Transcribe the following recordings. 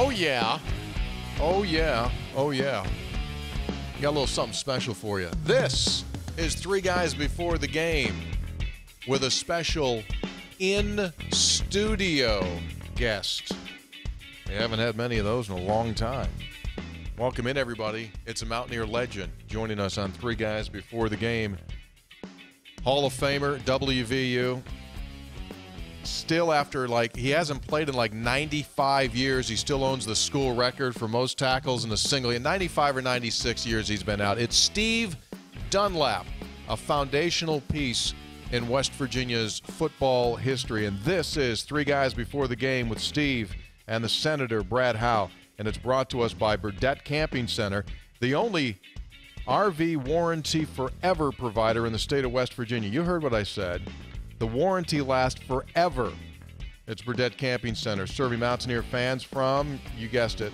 Oh, yeah. Oh, yeah. Oh, yeah. Got a little something special for you. This is Three Guys Before the Game with a special in studio guest. We haven't had many of those in a long time. Welcome in, everybody. It's a Mountaineer legend joining us on Three Guys Before the Game. Hall of Famer, WVU. Still, after like, he hasn't played in like 95 years. He still owns the school record for most tackles in a single year. 95 or 96 years he's been out. It's Steve Dunlap, a foundational piece in West Virginia's football history. And this is Three Guys Before the Game with Steve and the Senator Brad Howe. And it's brought to us by Burdett Camping Center, the only RV warranty forever provider in the state of West Virginia. You heard what I said. The warranty lasts forever. It's Burdett Camping Center, serving Mountaineer fans from, you guessed it,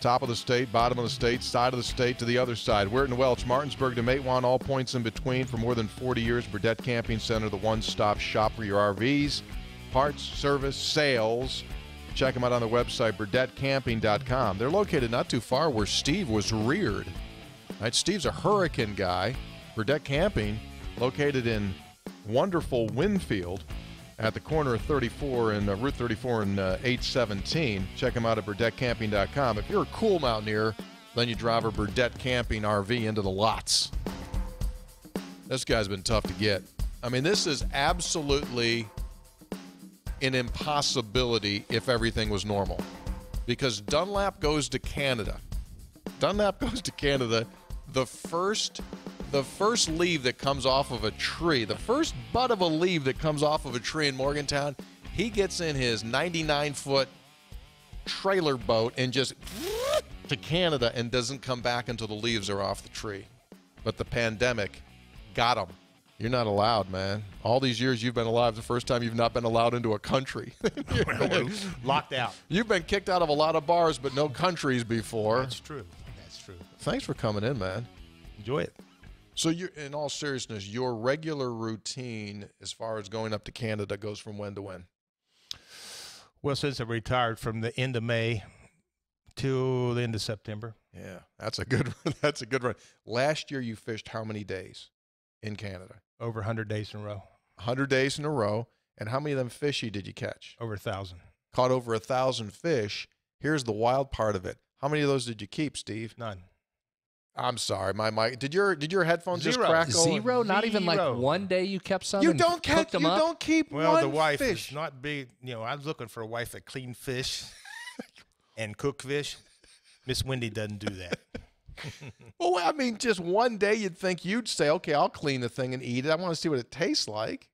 top of the state, bottom of the state, side of the state to the other side. Weirton Welch, Martinsburg to Matewan, all points in between. For more than 40 years, Burdett Camping Center, the one stop shop for your RVs, parts, service, sales. Check them out on the website, burdettcamping.com. They're located not too far where Steve was reared. Right, Steve's a hurricane guy. Burdett Camping, located in wonderful Winfield at the corner of 34 and uh, Route 34 and uh, 817. Check them out at burdettcamping.com. If you're a cool mountaineer, then you drive a Burdett Camping RV into the lots. This guy's been tough to get. I mean, this is absolutely an impossibility if everything was normal. Because Dunlap goes to Canada. Dunlap goes to Canada. The first the first leaf that comes off of a tree, the first bud of a leaf that comes off of a tree in Morgantown, he gets in his 99 foot trailer boat and just to Canada and doesn't come back until the leaves are off the tree. But the pandemic got him. You're not allowed, man. All these years you've been alive, the first time you've not been allowed into a country. Locked out. You've been kicked out of a lot of bars, but no countries before. That's true. That's true. Thanks for coming in, man. Enjoy it. So, you, in all seriousness, your regular routine as far as going up to Canada goes from when to when? Well, since I retired from the end of May to the end of September. Yeah, that's a good. That's a good run. Last year, you fished how many days in Canada? Over 100 days in a row. 100 days in a row. And how many of them fishy did you catch? Over a thousand. Caught over a thousand fish. Here's the wild part of it. How many of those did you keep, Steve? None. I'm sorry, my mic. Did your did your headphones just Zero. crackle? Zero? Not even like Zero. one day you kept some. You don't catch. them You up? don't keep Well, one the wife fish. is not big. You know, I was looking for a wife that clean fish and cook fish. Miss Wendy doesn't do that. Well, I mean, just one day you'd think you'd say, "Okay, I'll clean the thing and eat it. I want to see what it tastes like."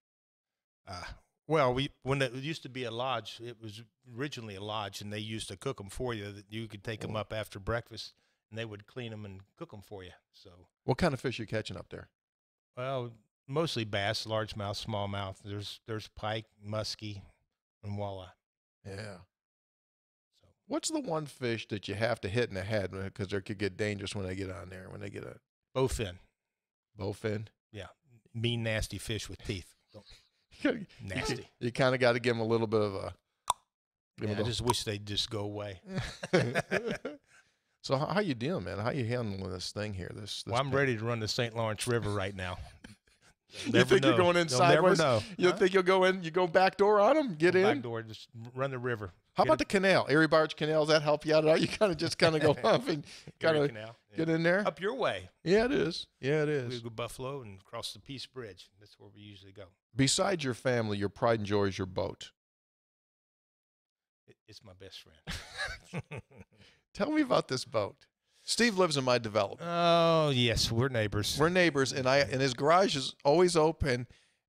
Uh, well, we when it used to be a lodge, it was originally a lodge, and they used to cook them for you. That you could take them up after breakfast, and they would clean them and cook them for you. So, What kind of fish are you catching up there? well, mostly bass, largemouth, smallmouth. There's there's pike, muskie, and walleye. Yeah. So What's the one fish that you have to hit in the head because they could get dangerous when they get on there when they get a bowfin, bowfin? yeah, mean, nasty fish with teeth. Nasty. You kind of got to give them a little bit of a. Yeah, a I just wish they'd just go away. so how, how you dealing, man? How you handling this thing here? This. this Well, I'm ready to run the St. Lawrence River right now. You think you're going in They'll sideways? Never know. You Huh? think you'll go in? You go back door on them? Get Go in? Back door, just run the river. How Get about a- the canal? Erie Barge Canal? Does that help you out at all? You kind of just kind of go up and kind of yeah. get in there. up your way. Yeah, it is. Yeah, it is. We go Buffalo and cross the Peace Bridge. That's where we usually go. Besides your family, your pride and joy is your boat. It's my best friend. Tell me about this boat. Steve lives in my development. oh yes, we're neighbors. We're neighbors, and I and his garage is always open.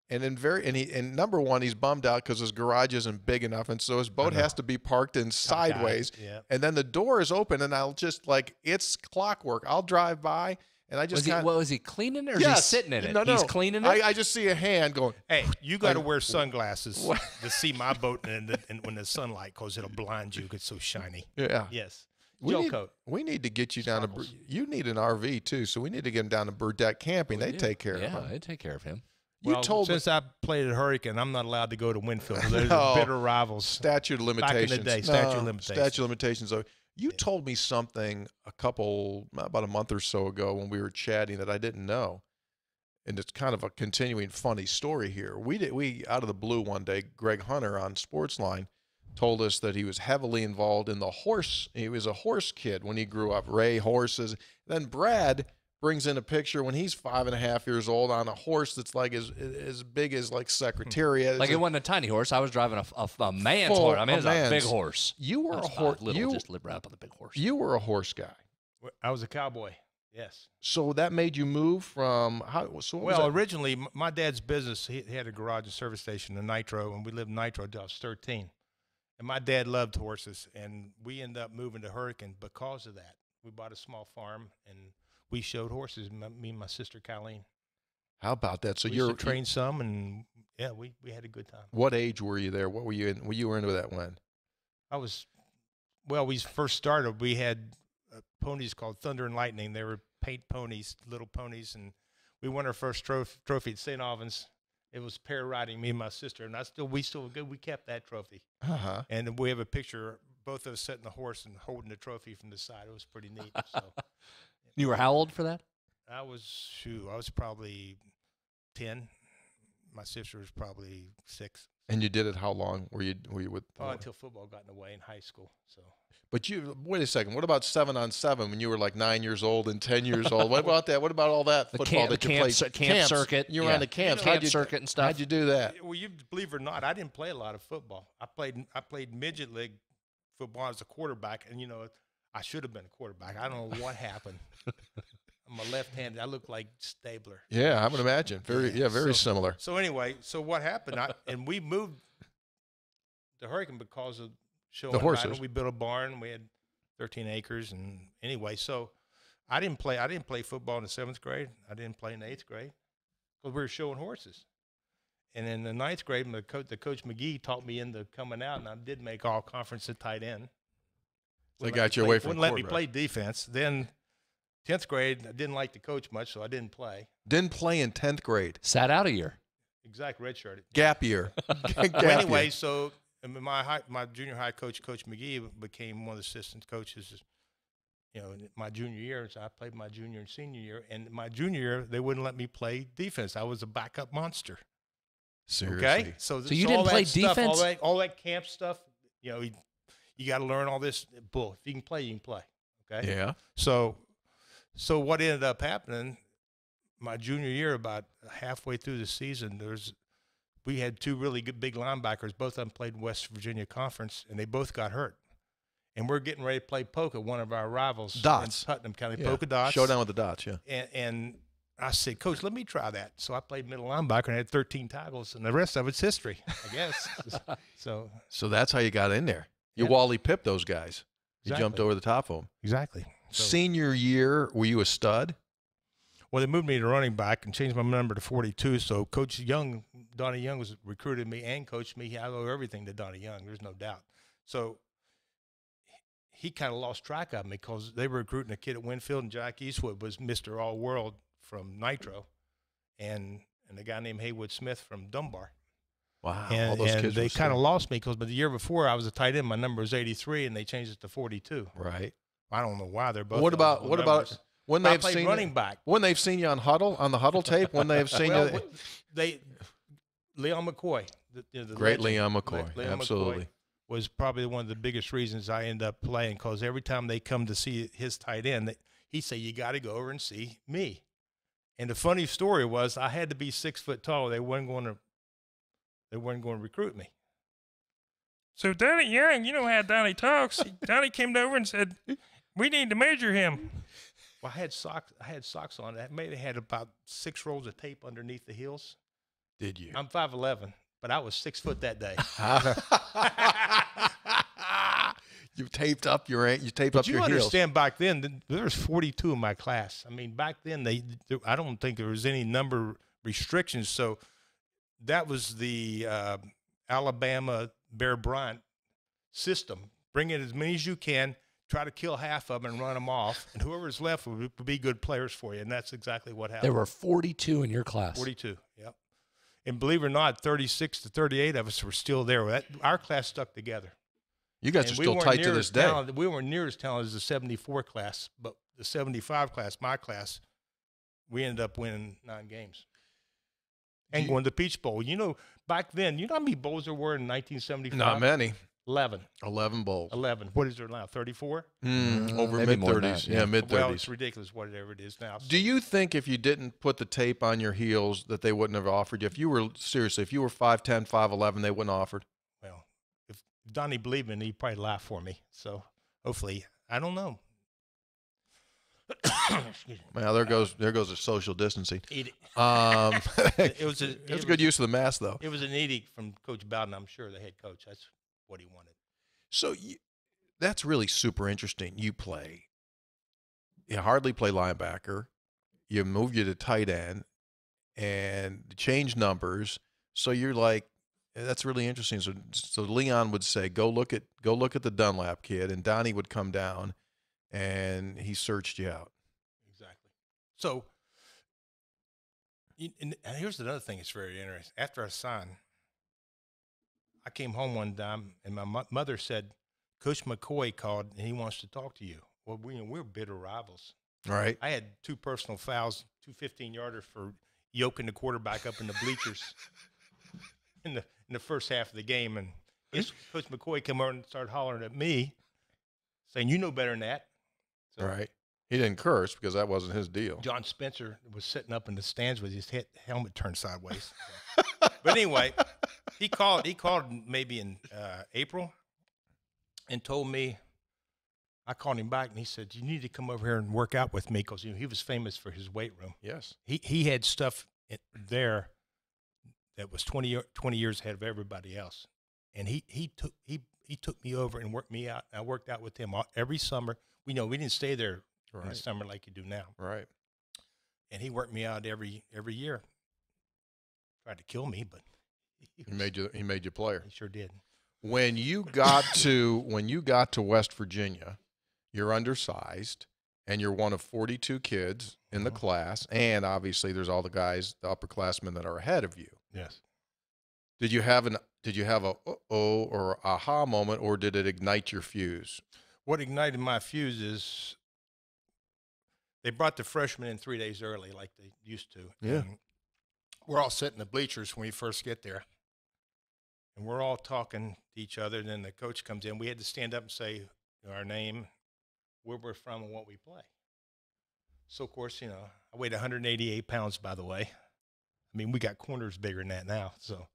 And in very and he and number one, he's bummed out because his garage isn't big enough, and so his boat uh-huh. has to be parked in sideways. Yeah. And then the door is open, and I'll just like it's clockwork. I'll drive by, and I just Was he, kind what, was he cleaning it or is he sitting in it? No, no, He's cleaning it? I, I just see a hand going. Hey, you got to wear sunglasses what? to see my boat and, the, in, when the sunlight, because it'll blind you. 'cause It's so shiny. Yeah, Yes. We Gel need, coat. we need to get you down to. Bur- You need an RV too, so we need to get him down to Burdett Camping. We they do. take care yeah, of him. Yeah, they take care of him. You well, told me I played at Hurricane, I'm not allowed to go to Winfield. There's No. Oh, bitter rivals. statute of Back in the day, statute of No, limitations. Statute of limitations. So you told me something a couple about a month or so ago when we were chatting that I didn't know. And it's kind of a continuing funny story here. We did we out of the blue one day, Greg Hunter on Sportsline told us that he was heavily involved in the horse. He was a horse kid when he grew up, Ray horses. Then Brad brings in a picture when he's five and a half years old on a horse that's like as as big as like Secretariat. Like It's it a- wasn't a tiny horse. I was driving a, a, a man's Full- horse. I mean, a it's a big horse. you were a horse. little, You just lived right up on the big horse. you were a horse guy. I was a cowboy. Yes. So that made you move from how? So what Well, that? originally, my dad's business, he, he had a garage and service station in Nitro, and we lived in Nitro until I was 13. And my dad loved horses, and we ended up moving to Hurricane because of that. We bought a small farm, and we showed horses, me and my sister Colleen. how about that? So we you're to some, and yeah, we, we had a good time. What age were you there? What were you in? Were you were into that when? I was, well, we first started, we had uh, ponies called Thunder and Lightning. They were paint ponies, little ponies, and we won our first trophy, trophy at St. Albans. It was pair riding, me and my sister, and I still, we still, good. we kept that trophy. Uh huh. And we have a picture, both of us sitting the horse and holding the trophy from the side. It was pretty neat. So You were how old for that? I was, shoot, I was probably 10. My sister was probably six. And you did it how long? Were you were you with? Oh, until football got in the way in high school. So but you wait a second. What about seven on seven when you were like nine years old and ten years old? What about that? What about all that The football camp- that you camp played? cir- camp Camps. circuit, You were yeah. on the camps. Camp how'd you, circuit and stuff. How'd you do that? Well, you believe it or not, I didn't play a lot of football. I played I played midget league football as a quarterback, and you know I should have been a quarterback. I don't know what happened. I'm a left-handed. I look like Stabler. Yeah, I would imagine. Very yeah, very So- similar. So anyway, so what happened? I, and we moved the Hurricane because of showing The horses. Battle. We built a barn. We had 13 acres, and anyway, so I didn't play. I didn't play football in the seventh grade. I didn't play in the eighth grade because we were showing horses. And in the ninth grade, my coach, the coach McGee taught me into coming out, and I did make all conference at tight end. They Wouldn't got you play- away from Wouldn't let me play defense. Then, tenth grade, I didn't like the coach much, so I didn't play. Didn't play in tenth grade. Sat out a year. Exact redshirted. Gap year. Gap Well, year. anyway, so my high, my junior high coach, Coach McGee, became one of the assistant coaches. You know, in my junior year, so I played my junior and senior year. And my junior year, they wouldn't let me play defense. I was a backup monster. Seriously. Okay, so, So you all didn't play that stuff, all defense? that, all that camp stuff. You know, you, you got to learn all this. Bull. If you can play, you can play. Okay. Yeah. So, so what ended up happening? My junior year, about halfway through the season, there's we had two really good big linebackers. Both of them played in West Virginia Conference, and they both got hurt. And we're getting ready to play Poca, one of our rivals Dots. in Putnam County, yeah. Poca dots. Showdown with the dots. Yeah. And, and I said, Coach, let me try that. So I played middle linebacker and had 13 tackles, and the rest of it's history, I guess. so So that's how you got in there. You Yeah. Wally Pipp those guys. You jumped over the top of them. exactly. So- Senior year, were you a stud? Well, they moved me to running back and changed my number to 42. So Coach Young, Donnie Young, was recruited me and coached me. I owe everything to Donnie Young. There's no doubt. So he kind of lost track of me because they were recruiting a kid at Winfield, and Jack Eastwood was Mr. All World from Nitro, and and a guy named Haywood Smith from Dunbar. Wow. all those and kids they kind of lost me because but the year before I was a tight end. My number was 83, and they changed it to 42. right. I don't know why they're both. what about what numbers. about when they've seen running you, back. when they've seen you on huddle on the huddle tape when they've seen well, you they Leon McCoy, the, you know, the great legend, Leon McCoy Leon absolutely McCoy was probably one of the biggest reasons I end up playing because every time they come to see his tight end, he'd say, "You got to go over and see me." And the funny story was, I had to be six foot tall. They weren't going to, they weren't going to recruit me. So Donnie Young, you know how Donnie talks. Donnie came over and said, "We need to measure him." Well, I had socks. I had socks on. I maybe had about six rolls of tape underneath the heels. did you I'm five eleven, but I was six foot that day. you taped up your an- you taped But up you your heels You understand back then th- there was 42 in my class. I mean, back then they I don't think there was any number restrictions. So that was the uh, Alabama Bear Bryant system. Bring in as many as you can. Try to kill half of them and run them off, and whoever's left would, be good players for you. And that's exactly what happened. There were 42 in your class. 42. Yep. and believe it or not, 36 to 38 of us were still there. That, our class stuck together. You guys And are still weren't tight to this day. talented- we weren't near as talented as the 74 class, but the 75 class, my class, we ended up winning nine games and You- going to the Peach Bowl. You know, back then, you know how many bowls there were in 1975? Not many. 11. 11 bowls. 11. What is there now? 34? Mm, Uh, over mid 30s. that, Yeah, yeah. mid Well, 30s. it's ridiculous, whatever it is now. Do you think if you didn't put the tape on your heels that they wouldn't have offered you? If you were seriously, if you were 5'10, 5'11, they wouldn't have offered? Well, if Donnie believed in me, he'd probably laugh for me. So hopefully, I don't know. Excuse me. Well, there goes there goes the social distancing. Eat it. Um, It was a, it was it good use of the mask, though. It was an edict from Coach Bowden, I'm sure, the head coach. That's what he wanted. So you, that's really super interesting. You play, you hardly play linebacker. You move you to tight end, and change numbers. So you're like, eh, that's really interesting. So so Leon would say, go look at go look at the Dunlap kid, and Donnie would come down, and he searched you out. Exactly. So, and and here's another thing that's very interesting. After I signed, I came home one time, and my mo- mother said, Coach McCoy called, and he wants to talk to you. Well, we, we're bitter rivals. Right. I had two personal fouls, two 15 yarders for yoking the quarterback up in the bleachers in the in the first half of the game. And his, Coach McCoy came over and started hollering at me, saying, You know better than that. So right. He didn't curse because that wasn't his deal. John Spencer was sitting up in the stands with his head, helmet turned sideways. but anyway, he called. He called maybe in uh, April, and told me. I called him back and he said, "You need to come over here and work out with me because you know, he was famous for his weight room. Yes. He he had stuff there that was 20, 20 years ahead of everybody else, and he he took he he took me over and worked me out. I worked out with him all, every summer. We know we didn't stay there in the summer like you do now Right. and he worked me out every every year. Tried to kill me, but he, made you. He made you player. he sure did. when you got to when you got to West Virginia, you're undersized and you're one of 42 kids in the Mhm. class, and obviously there's all the guys, the upperclassmen that are ahead of you. Yes. Did you have an did you have a oh or aha moment, or did it ignite your fuse? What ignited my fuse is they brought the freshmen in three days early, like they used to. Yeah. and we're all sitting in the bleachers when we first get there, and we're all talking to each other. And then the coach comes in. We had to stand up and say our name, where we're from, and what we play. So of course, you know, I weighed 188 pounds, by the way. I mean, we got corners bigger than that now. So,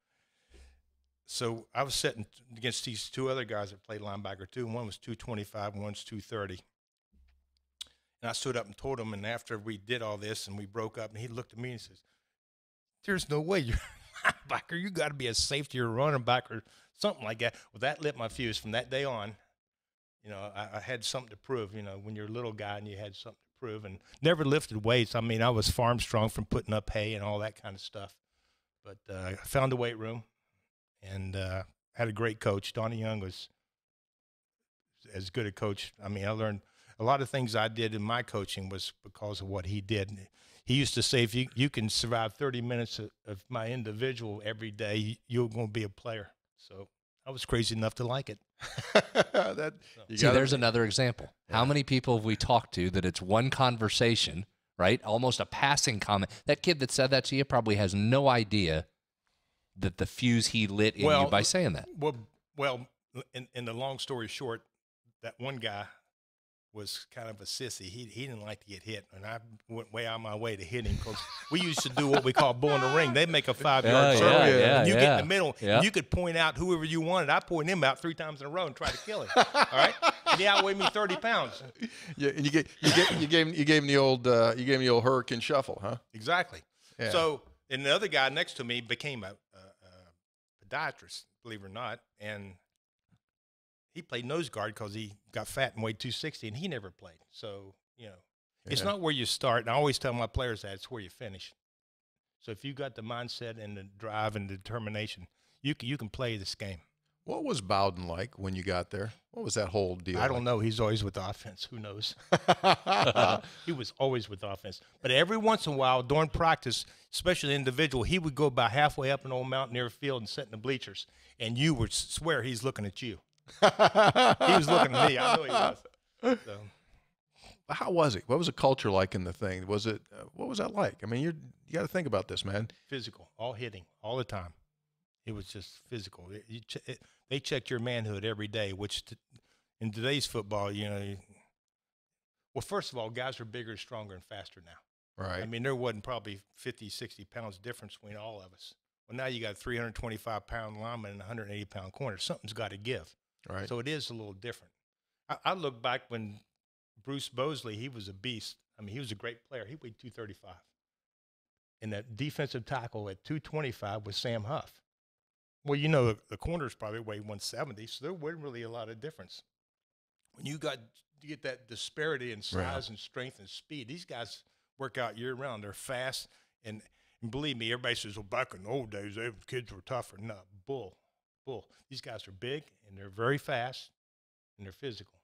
so I was sitting against these two other guys that played linebacker too. One was 225, and one's 230. And I stood up and told him. And after we did all this and we broke up, and he looked at me and says, "There's no way you're linebacker. You got to be a safety or running back or something like that." Well, that lit my fuse. From that day on, you know, I, I had something to prove. You know, when you're a little guy and you had something to prove, and never lifted weights. I mean, I was farm strong from putting up hay and all that kind of stuff. But uh, I found a weight room, and uh, had a great coach. Donnie Young was as good a coach. I mean, I learned a lot of things I did in my coaching was because of what he did. He used to say, if you, you can survive 30 minutes of, of my individual every day, you're going to be a player. So I was crazy enough to like it. that you See, gotta- there's another example. How many people have we talked to that it's one conversation, right? Almost a passing comment. That kid that said that to you probably has no idea that the fuse he lit in Well, you by saying that. Well, well, in, in the long story short, that one guy was kind of a sissy. He he didn't like to get hit, and I went way out of my way to hit him because we used to do what we call bull in the ring. They make a five yard Yeah, circle, yeah, yeah, and you get in the middle. Yeah. And you could point out whoever you wanted. I pointed him out three times in a row and tried to kill him. All right, and he outweighed me thirty pounds. Yeah, and you get you get you gave him- you gave him the old uh, you gave him the old hurricane shuffle, huh? Exactly. Yeah. So, and the other guy next to me became a, a, a podiatrist, believe it or not, and he played nose guard because he got fat and weighed 260, and he never played. So, you know, it's not where you start. And I always tell my players that it's where you finish. So if you got the mindset and the drive and the determination, you can, you can play this game. What was Bowden like when you got there? What was that whole deal? I don't know. He's always with the offense. Who knows? he was always with offense. But every once in a while, during practice, especially individual, he would go about halfway up an old mountaineer field and sit in the bleachers, and you would swear he's looking at you. He was looking at me. I know he was. So, How was it? What was the culture like in the thing? Was it? Uh, what was that like? I mean, you're you got to think about this, man. physical, all hitting, all the time. It was just physical. It- you che- it- they checked your manhood every day, which t- in today's football, you know. you- Well, first of all, guys are bigger, stronger, and faster now. Right. I mean, there wasn't probably 50, 60 pounds difference between all of us. Well, now you got a 325 pound lineman and a 180 pound corner. Something's got to give. Right. So it is a little different. I, I look back when Bruce Bosley, he was a beast. I mean, he was a great player. He weighed 235. And that defensive tackle at 225 was Sam Huff. Well, you know, the corners probably weighed 170, so there wasn't really a lot of difference. When you got you get that disparity in size Right. and strength and speed, these guys work out year round. They're fast, and, and believe me, everybody says, "Well, back in the old days, they, kids were tougher." No, bull, bull. These guys are big and they're very fast and they're physical.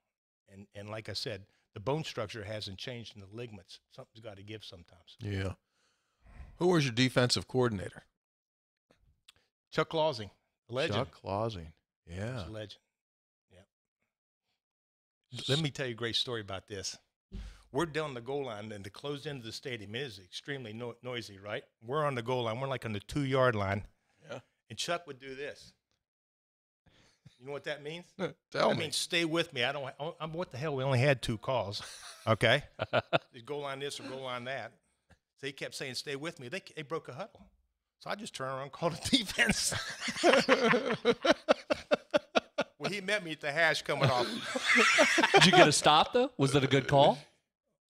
And and like I said, the bone structure hasn't changed in the ligaments. Something's got to give sometimes. yeah. Who was your defensive coordinator? Chuck Klausing, legend. Chuck Klausing. He's Yeah. a legend. Yeah. Let me tell you a great story about this. We're down the goal line, and the closed end of the stadium is extremely no- noisy, right? We're on the goal line. We're like on the two yard line. Yeah. And Chuck would do this. You know what that means? Tell I me. mean, stay with me. I don't. I- I'm what the hell? We only had two calls. Okay, Just goal line this or go line that. So he kept saying, "Stay with me." They they broke a huddle. So I just turned around and called a defense. well, he met me at the hash coming off. Did you get a stop though? Was it a good call?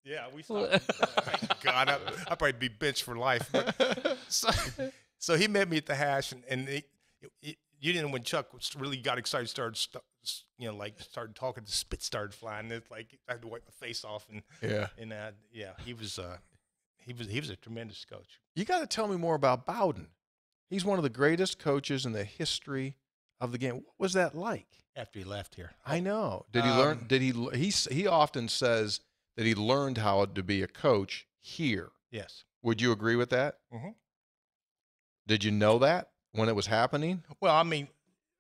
Yeah, we stopped. Thank God, I, I'd probably be benched for life. But, so, so he met me at the hash, and, and he, he- you didn't when Chuck really got excited, started, st- you know, like started talking, the spit started flying. It's like I had to wipe my face off, and yeah. and uh, yeah, he was uh, he was he was a tremendous coach. You got to tell me more about Bowden. He's one of the greatest coaches in the history of the game. What was that like? After he left here, I know. Did he learn? Um, Did he? He he often says that he learned how to be a coach here. yes. Would you agree with that? Mhm. Did you know that when it was happening? Well, I mean,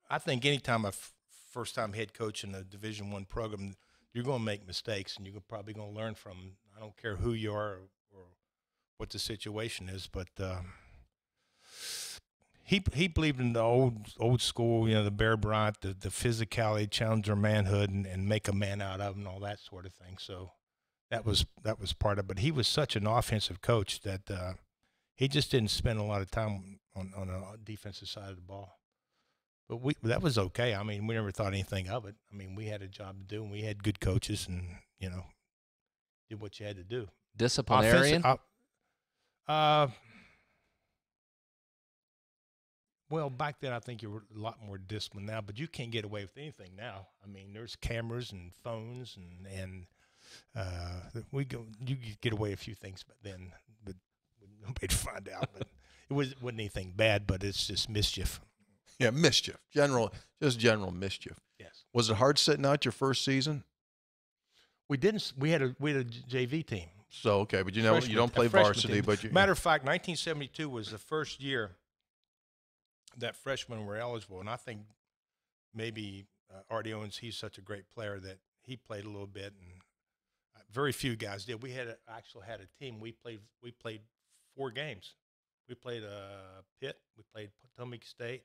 I think anytime a f- first time head coach in a Division One program, you're going to make mistakes, and you're probably going to learn from. 'em. I don't care who you are or, what the situation is, but um, he he believed in the old old school, you know, the Bear Bryant, the the physicality, challenge their manhood, and, and make a man out of them, and all that sort of thing. So that was that was part of. it. But he was such an offensive coach that. Uh, he just didn't spend a lot of time on on the defensive side of the ball. But we that was okay. I mean, we never thought anything of it. I mean, we had a job to do, and we had good coaches, and you know, did what you had to do. Disciplinarian. Offensive- uh, uh, well, back then I think you were a lot more disciplined now, but you can't get away with anything now. I mean, there's cameras and phones, and and uh, we go. You get away a few things, but then, but nobody find out. But it was wasn't anything bad, but it's just mischief. Yeah, mischief. General, just general mischief. Yes, Was it hard sitting out your first season? we didn't. We had a we had a JV team. So okay, but you know Freshman- you don't play varsity, team. but you Matter of fact, 1972 was the first year that freshmen were eligible, and I think maybe uh, Artie Owens, he's such a great player that he played a little bit, and uh, very few guys did. We had a, actually had a team. We played we played four games. We played uh, Pitt. We played Potomac State.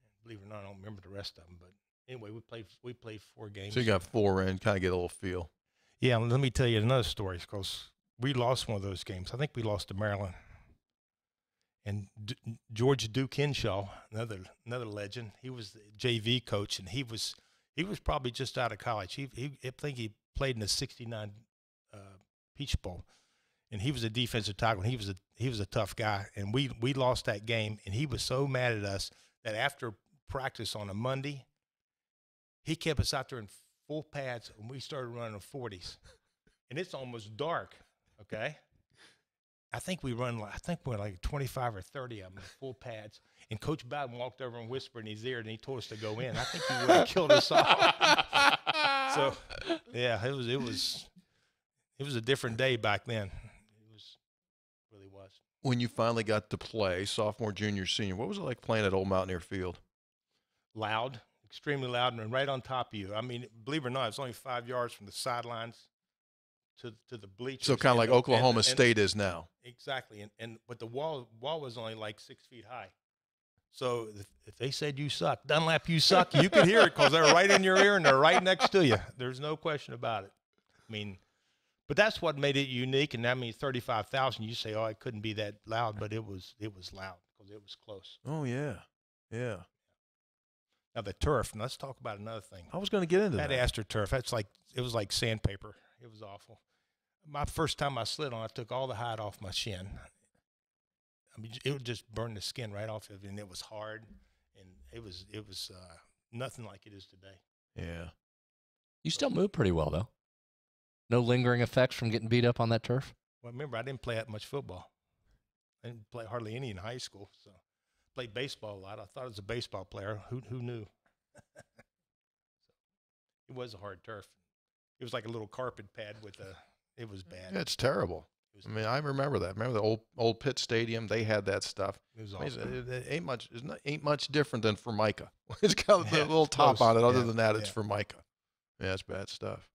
And believe it or not, I don't remember the rest of them, but anyway, we played we played four games. so you got four in, kind of get a little feel. Yeah, and let me tell you another story because we lost one of those games. I think we lost to Maryland. And D- George Duke Henshaw, another another legend, he was the JV coach, and he was he was probably just out of college. He, he I think he played in the '69 uh, Peach Bowl, and he was a defensive tackle. He was a he was a tough guy, and we we lost that game, and he was so mad at us that after practice on a Monday, he kept us out there in full pads, and we started running the 40s, and it's almost dark. Okay, I think we run. I think we're like 25 or 30 of them, full pads. And Coach Bowden walked over and whispered in his ear, and he told us to go in. I think he would have killed us all. so, yeah, it was it was it was a different day back then. It was really was. When you finally got to play, sophomore, junior, senior, what was it like playing at Old Mountaineer Field? loud, extremely loud, and right on top of you. I mean, believe it or not, it's only five yards from the sidelines to to the bleachers. So kind of like and- Oklahoma and- State is now. Exactly, and and but the wall wall was only like six feet high. So if, if they said you suck, Dunlap, you suck, you could hear it because they're right in your ear and they're right next to you. There's no question about it. I mean, but that's what made it unique. And that means thirty-five thousand. You say, oh, it couldn't be that loud, but it was. It was loud because it was close. Oh yeah, yeah. Now the turf. And let's talk about another thing. I was going to get into That that. AstroTurf, that's like it was like sandpaper. It was awful. My first time I slid on, I took all the hide off my shin. I mean, it would just burn the skin right off of it, and it was hard, and it was it was uh, nothing like it is today. Yeah. You still move pretty well though. No lingering effects from getting beat up on that turf. Well, remember, I didn't play that much football. I didn't play hardly any in high school, so played baseball a lot. I thought I was a baseball player. Who who knew? it was a hard turf. It was like a little carpet pad with a. It was bad. It's terrible. It was, I mean, I remember that. Remember the old old Pitt Stadium? They had that stuff. it was I mean. It, it ain't much. It's not, ain't much different than Formica. It's got the little top close. on it. Other Yeah, than that, it's yeah. Formica. Yeah, it's bad stuff.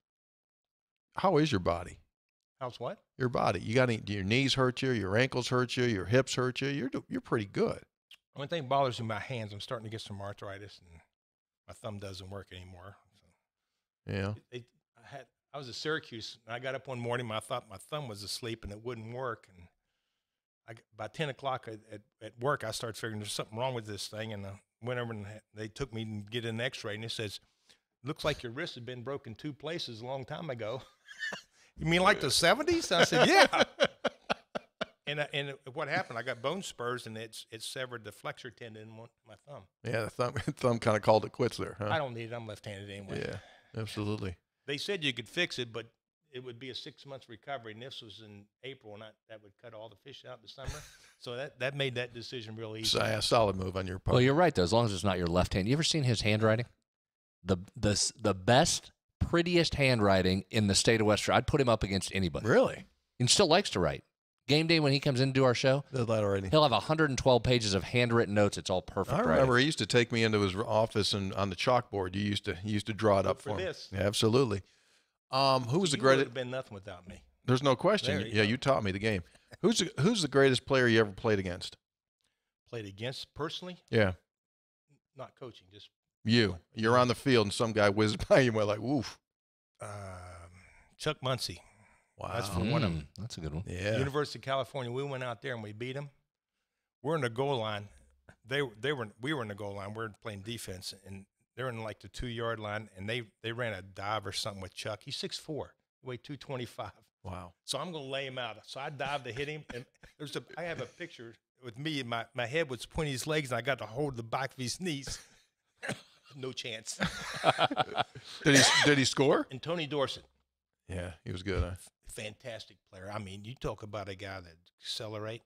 How is your body? How's what? Your body. You got any? Do your knees hurt you? Your ankles hurt you? Your hips hurt you? You're you're pretty good. Only thing bothers me my hands. I'm starting to get some arthritis, and my thumb doesn't work anymore. So Yeah. it, it, I had I was at Syracuse, and I got up one morning. I thought my thumb was asleep, and it wouldn't work. And I, by ten o'clock at, at, at work, I started figuring there's something wrong with this thing, and I went over and they took me and get an X-ray, and it says, "Looks like your wrist had been broken two places a long time ago." you mean like the '70s? I said, "Yeah." And, I- and what happened? I got bone spurs, and it's it severed the flexor tendon in one, my thumb. Yeah. The thumb thumb kind of called it quits there, I don't need it. I'm left-handed anyway. Yeah. Absolutely. They said you could fix it, but it would be a six-month recovery, and this was in April, and I, that would cut all the fish out in the summer. so that that made that decision real easy. So, yeah, solid move on your part. Well, you're right though. As long as it's not your left hand. You ever seen his handwriting? The the the best, prettiest handwriting in the state of West. I'd put him up against anybody. really? And still likes to write. Game day when he comes in to do our show, Did that already? he'll have 112 pages of handwritten notes. It's all perfect. I writing. remember he used to take me into his office and on the chalkboard. You used to you used to draw it up for for, him. this. Yeah, absolutely. Um, who was the you would greatest? have been nothing without me. There's no question. There you yeah, go. you taught me the game. Who's the, who's the greatest player you ever played against? Played against personally, Yeah, not coaching, just you. You're on the field and some guy whizzed by you and went like, "Woof!" um, Chuck Muncie, Wow. That's for one of them. That's a good one. yeah. University of California. We went out there and we beat them. We're in the goal line. They they were we were in the goal line. We're playing defense, and they're in like the two yard line, and they they ran a dive or something with Chuck. He's six four, weighed two twenty five. Wow. So I'm gonna lay him out. So I dived to hit him, and there's a I have a picture with me. And my my head was pointing his legs, and I got to hold the back of his knees. No chance. Did he did he score? And Tony Dorsett, Yeah, he was good. Huh? fantastic player. I mean, you talk about a guy that accelerate.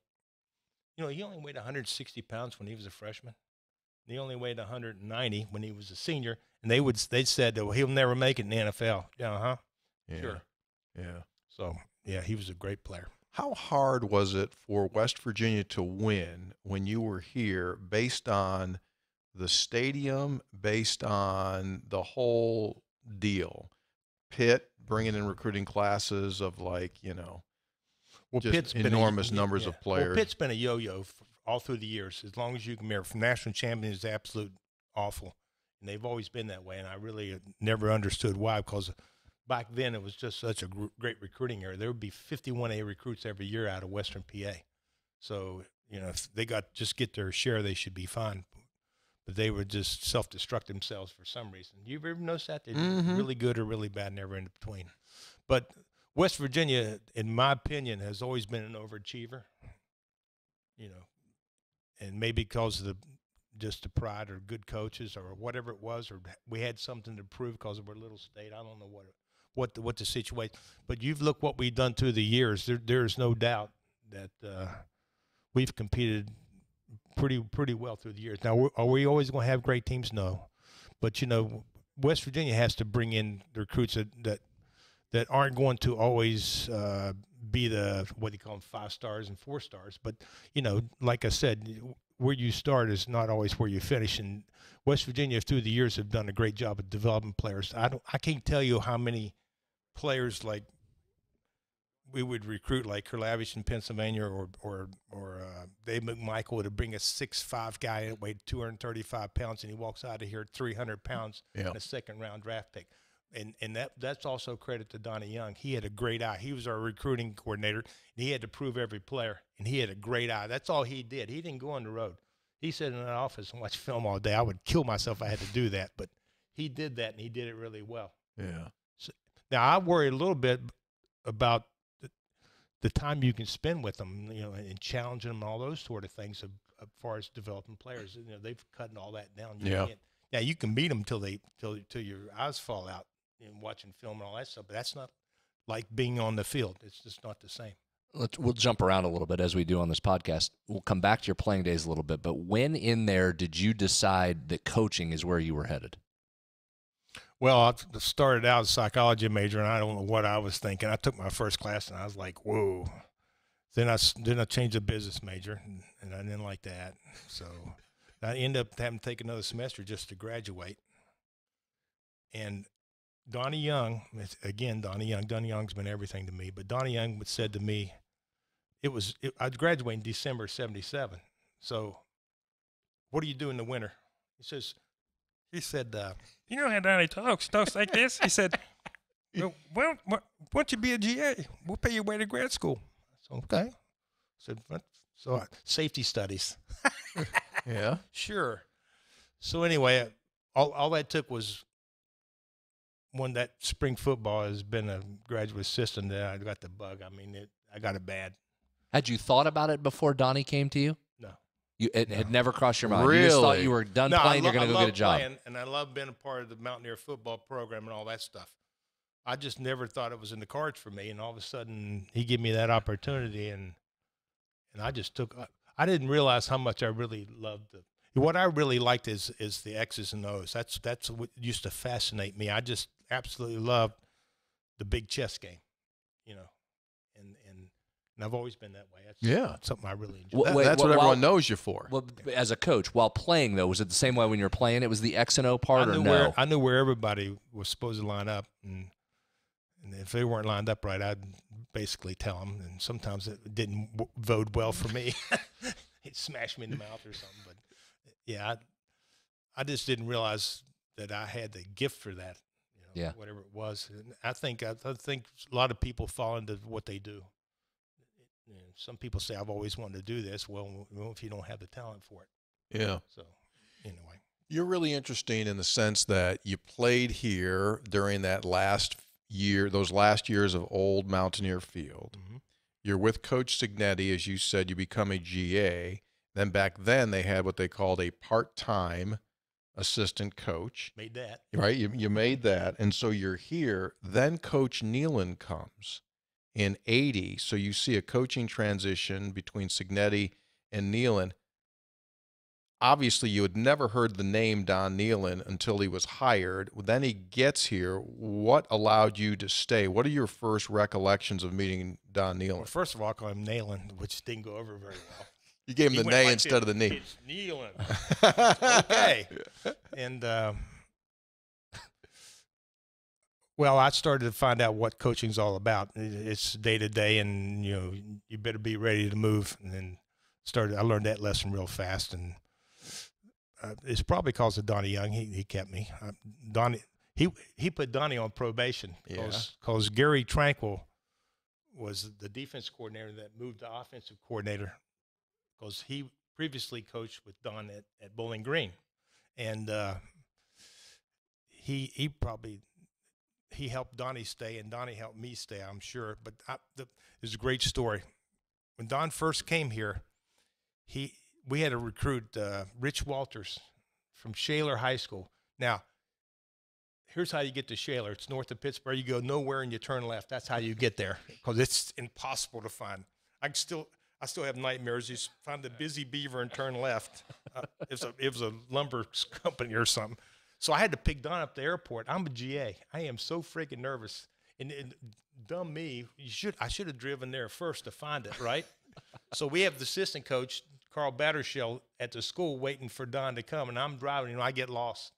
You know, he only weighed 160 pounds when he was a freshman. He only weighed 190 when he was a senior, and they would they said that well, he'll never make it in the NFL. Yeah, huh? Yeah. Sure. Yeah. So yeah, he was a great player. How hard was it for West Virginia to win when you were here based on the stadium, based on the whole deal? Pitt bringing in recruiting classes of like, you know, Well, Just Pitt's been a- enormous numbers of Well, players. Pitt's been a yo-yo all through the years. As long as you can remember, from national champion is absolute awful, and they've always been that way. And I really uh, never understood why, because back then it was just such a gr- great recruiting area. There would be 51A recruits every year out of Western PA. So you know, if they got just get their share, they should be fine. But they would just self-destruct themselves for some reason. You've ever notice that? They're Mhm. really good or really bad, never in between. But West Virginia, in my opinion, has always been an overachiever. You know, and maybe because of the just the pride or good coaches or whatever it was, or we had something to prove because we're a little state. I don't know what what the, what the situation. But you've looked what we've done through the years. There, there's no doubt that uh, we've competed pretty pretty well through the years. Now, are we always going to have great teams? No, but you know, West Virginia has to bring in the recruits that that, that aren't going to always uh, be the what do you call them five stars and four stars. But you know, like I said, where you start is not always where you finish. And West Virginia through the years have done a great job of developing players. I don't, I can't tell you how many players like we would recruit like Kurlavish in Pennsylvania or or or uh, Dave McMichael to bring a six five guy that weighed 235 pounds and he walks out of here 300 pounds Yeah. in a second round draft pick. And and that that's also credit to Donnie Young. He had a great eye. He was our recruiting coordinator and he had to prove every player and he had a great eye. That's all he did. He didn't go on the road. He sat in an office and watched film all day. I would kill myself if I had to do that, but he did that and he did it really well. Yeah. Now I worry a little bit about the, time you can spend with them, you know, and challenging them and all those sort of things as, as far as developing players. You know, they've cutting all that down. You Yeah. Now you can beat them till they till till your eyes fall out and watching film and all that stuff, but that's not like being on the field. It's just not the same. Let's, we'll jump around a little bit as we do on this podcast. We'll come back to your playing days a little bit, but when in there did you decide that coaching is where you were headed? Well, I started out as a psychology major, and I don't know what I was thinking. I took my first class, and I was like, "Whoa!" Then I then I changed to business major, and, and I didn't like that. So I ended up having to take another semester just to graduate. And Donnie Young, again, Donnie Young. Donnie Young's been everything to me, but Donnie Young said to me, "It was it, I graduated in December '77. So, what do you do in the winter?" He says, "He said." Uh, You know how Donnie talks, talks like this? He said, well, well, why don't you be a GA? We'll pay your way to grad school. So, okay. Said, "What?" so uh, safety studies. Yeah. Sure. So anyway, uh, all, all that took was when that spring football has been a graduate assistant that I got the bug. I mean, it, I got it bad. Had you thought about it before Donnie came to you? No. You it had never crossed your mind. Really? You just thought you were done no, playing. lo- you're going to go get a job. playing, and I love being a part of the Mountaineer football program and all that stuff. I just never thought it was in the cards for me, and all of a sudden he gave me that opportunity, and and I just took. I didn't realize how much I really loved the. What I really liked is is the X's and O's. That's that's what used to fascinate me. I just absolutely loved the big chess game, you know, and and and I've always been that way. That's Yeah. something I really enjoy. Wh- That- wait, that's wh- what everyone while- knows you for. Well, b- as a coach, while playing though, was it the same way when you were playing? It was the X and O part, I or knew no? where I knew where everybody was supposed to line up, and and if they weren't lined up right, I'd basically tell them. And sometimes it didn't w- bode well for me. it smashed me in the mouth or something. But yeah, I, I just didn't realize that I had the gift for that. You know, Yeah. whatever it was. And I think I, I think a lot of people fall into what they do. Know, some people say I've always wanted to do this. Well, if you don't have the talent for it, yeah. so anyway. You're really interesting in the sense that you played here during that last year, those last years of old Mountaineer Field. Mhm. You're with Coach Cignetti, as you said, you become a GA. Then back then they had what they called a part-time assistant coach, Made that. right? You, you made that. And so you're here. Then Coach Nehlen comes in 80. So you see a coaching transition between Cignetti and Nehlen. Obviously, you had never heard the name Don Nehlen until he was hired. Then he gets here. What allowed you to stay? What are your first recollections of meeting Don Well, Nehlen? first of all, I call him Nailing, which didn't go over very well. You gave him He the nay like instead of the knee. It's Nehlen. okay. And uh, well, I started to find out what coaching's all about. It's day to day, and you know, you better be ready to move. And then started. I learned that lesson real fast, and uh, it's probably because of Donnie Young. He he kept me. Uh, Donnie he he put Donnie on probation Yeah. because Gary Tranquill was the defense coordinator that moved to offensive coordinator because he previously coached with Don at, at Bowling Green, and uh, he he probably he helped Donnie stay, and Donnie helped me stay. I'm sure, but I, the, it's a great story. When Don first came here, he we had to recruit uh, Rich Walters from Shaler High School. Now, here's how you get to Shaler. It's north of Pittsburgh. You go nowhere and you turn left. That's how you get there because it's impossible to find. I still I still have nightmares. You find the busy beaver and turn left. Uh, a, it was a lumber company or something. So I had to pick Don up the airport. I'm a GA. I am so freaking nervous. And, and dumb me, you should I should have driven there first to find it, right? so we have the assistant coach, Carl Battershell, at the school waiting for Don to come, and I'm driving, and I get lost.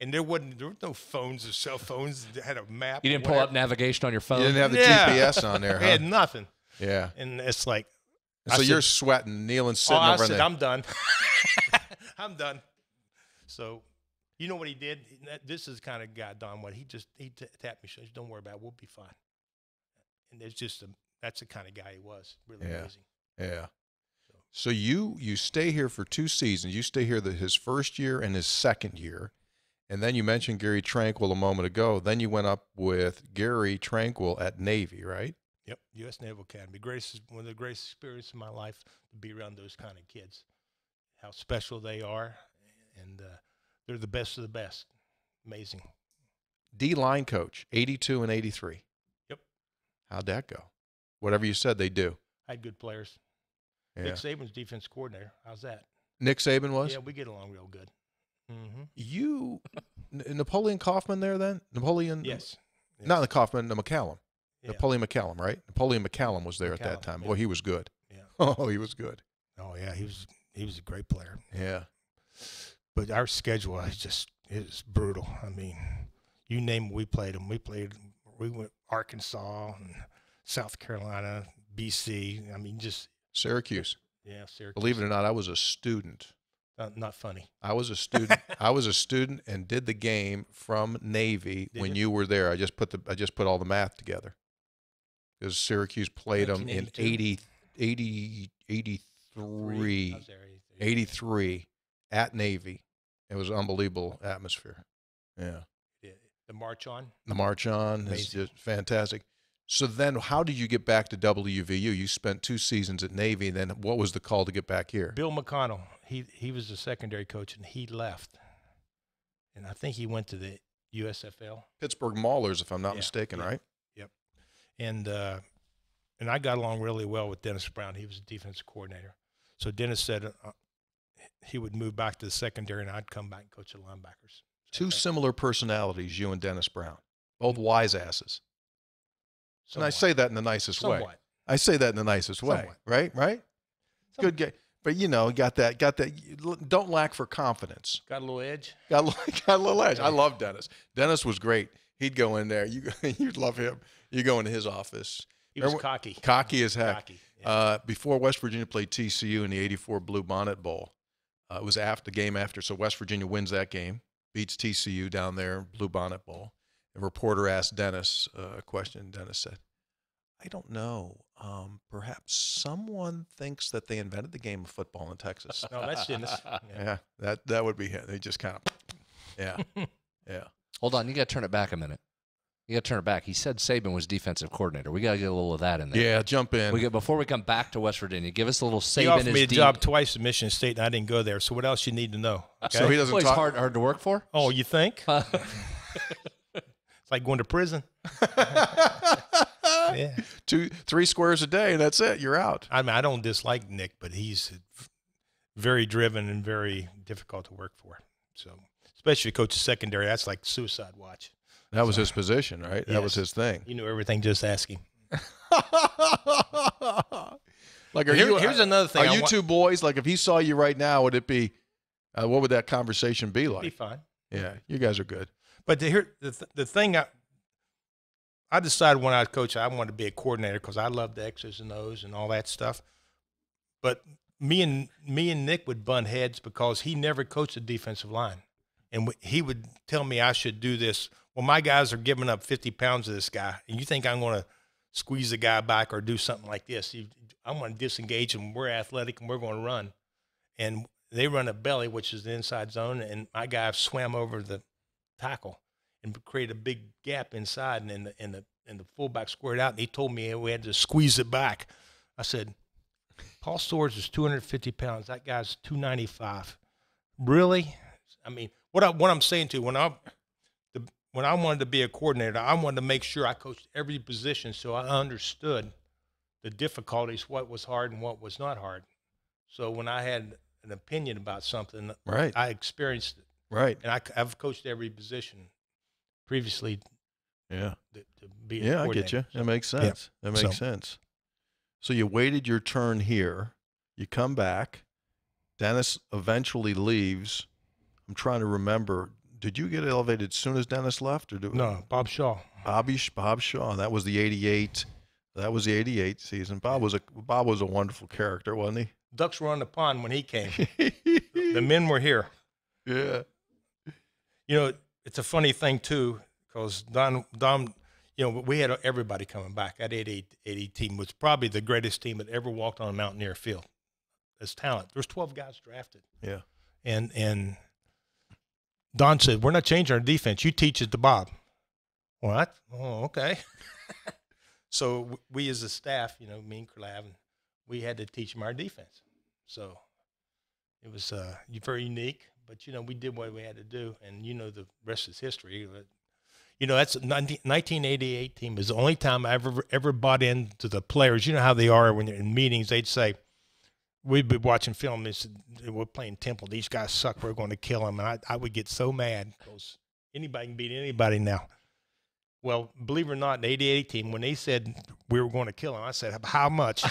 And there wasn't there were no phones or cell phones that had a map. You didn't pull up navigation on your phone. You didn't have the Yeah. GPS on there, We had nothing. Yeah. And it's like So I you're said- sweating, kneeling, sitting Oh, sitting I said, there. I'm done. I'm done. So, you know what he did? This is kind of guy, Don. What he just he t- tapped me, says, "Don't worry about it. We'll be fine." And it's just a that's the kind of guy he was. Really Yeah. amazing. Yeah. So you you stay here for two seasons. You stay here the, his first year and his second year, and then you mentioned Gary Tranquill a moment ago. Then you went up with Gary Tranquill at Navy, right? Yep. U.S. Naval Academy. Greatest one of the greatest experiences of my life to be around those kind of kids. How special they are, and uh, they're the best of the best. Amazing. D line coach, eighty two and eighty three. Yep. How'd that go? Whatever you said, they do. I had good players. Yeah. Nick Saban's defense coordinator. How's that? Nick Saban was. Yeah, we get along real good. Mm-hmm. You, Napoleon Kaufman there then? Napoleon? Yes. Not the Kaufman, the McCallum. Yeah. Napoleon McCallum, right? Napoleon McCallum was there at that time. yeah. Boy, he was good. Yeah. Oh, he was good. Oh yeah, he was he was a great player. Yeah. But our schedule is just is brutal. I mean, you name it, we played them. We played we went Arkansas and South Carolina, BC. I mean, just Syracuse. yeah, Syracuse. Believe it or not, I was a student. not, not funny. I was a student. I was a student and did the game from Navy Did when you? you were there. I just put the I just put all the math together. Because Syracuse played them in 80, 80, 83, I was there, 83. 83 at Navy. It was an unbelievable atmosphere. Yeah. The march on. The march on is just fantastic. So then how did you get back to WVU? You spent two seasons at Navy. Then what was the call to get back here? Bill McConnell. He he was the secondary coach, and he left. And I think he went to the USFL. Pittsburgh Maulers, if I'm not Yeah, mistaken, yeah. right? Yep. And uh, and I got along really well with Dennis Brown. He was the defensive coordinator. So Dennis said uh, he would move back to the secondary, and I'd come back and coach the linebackers. So Two I- similar personalities, you and Dennis Brown, both wise asses. And I say that in the nicest way. I say that in the nicest way, Somewhat. right? Right? Good guy. But you know, got that, got that. Don't lack for confidence. Got a little edge. Got, a little- got a little edge. I love Dennis. Dennis was great. He'd go in there. You, you'd love him. You go into his office. He was Remember- cocky. Cocky as heck. Cocky. yeah. Uh, before West Virginia played TCU in the '84 Bluebonnet Bowl, uh, it was after the game after. So West Virginia wins that game, beats TCU down there, Bluebonnet Bowl. A reporter asked Dennis uh, a question. Dennis said, "I don't know. Um, perhaps someone thinks that they invented the game of football in Texas." no, that's Dennis. Yeah. yeah, that that would be him. They just kind of, yeah, yeah. Hold on, you got to turn it back a minute. You got to turn it back. He said Saban was defensive coordinator. We got to get a little of that in there. Yeah, jump in. We get before we come back to West Virginia. Give us a little Saban He offered me a deep. job twice at Michigan State, and I didn't go there. So what else you need to know? Okay? So he doesn't Well, he's talk. hard hard to work for. oh, you think? It's like going to prison. Yeah. Two, three squares a day, and that's it. You're out. I mean, I don't dislike Nick, but he's very driven and very difficult to work for. So, especially coach of secondary, that's like suicide watch. That was his position, right? That was his thing. You knew everything, just ask him. like, are Here- you? here's another thing Are I you wa- two boys? Like, if he saw you right now, would it be? Uh, what would that conversation be like? Be fine. Yeah, you guys are good. But the, here, the, th- the thing I, I decided when I was coach, I wanted to be a coordinator because I loved the X's and O's and all that stuff. But me and me and Nick would butt heads because he never coached a defensive line, and he would tell me I should do this. Well, my guys are giving up fifty pounds of this guy, and you think I'm going to squeeze the guy back or do something like this? You, I'm going to disengage him. We're athletic and we're going to run, and they run a belly, which is the inside zone, and my guy swam over the tackle and created a big gap inside, and then the and the and the fullback squared out, and he told me we had to squeeze it back. I said, Paul Stores is 250 pounds. That guy's 295. Really? I mean, what I what I'm saying to you, when I the when I wanted to be a coordinator, I wanted to make sure I coached every position, so I understood the difficulties, what was hard and what was not hard. So when I had an opinion about something, Right. I experienced it, Right. and I, have coached every position previously Yeah. to, to be. Yeah, I get you. coordinator. That makes yeah. sense. That makes So- sense. So you waited your turn here. You come back. Dennis eventually leaves. I'm trying to remember. Did you get elevated as soon as Dennis left, or do No, Bob Shaw. Bobby Bob Shaw? That was the '88. That was the '88 season. Bob was a Bob was a wonderful character, wasn't he? Ducks were on the pond when he came. the men were here. yeah. You know, it's a funny thing too, because Don, Don, you know, we had everybody coming back. That 88, 80 team was probably the greatest team that ever walked on a Mountaineer field. As talent, there's 12 guys drafted, Yeah. and and Don said, "We're not changing our defense. You teach it to Bob." What? Oh, okay. so we, as a staff, you know, me and Colav, we had to teach him our defense. So it was uh, very unique, but you know, we did what we had to do, and you know, the rest is history. You know, that's 19, 1988 team is the only time I ever ever bought into the players. You know how they are when they're in meetings. They'd say, "We'd be watching film. Said, we're playing Temple. These guys suck. We're going to kill them." And I, I would get so mad because anybody can beat anybody now. Well, believe it or not, the 88 team, when they said we were going to kill them, I said, "How much?"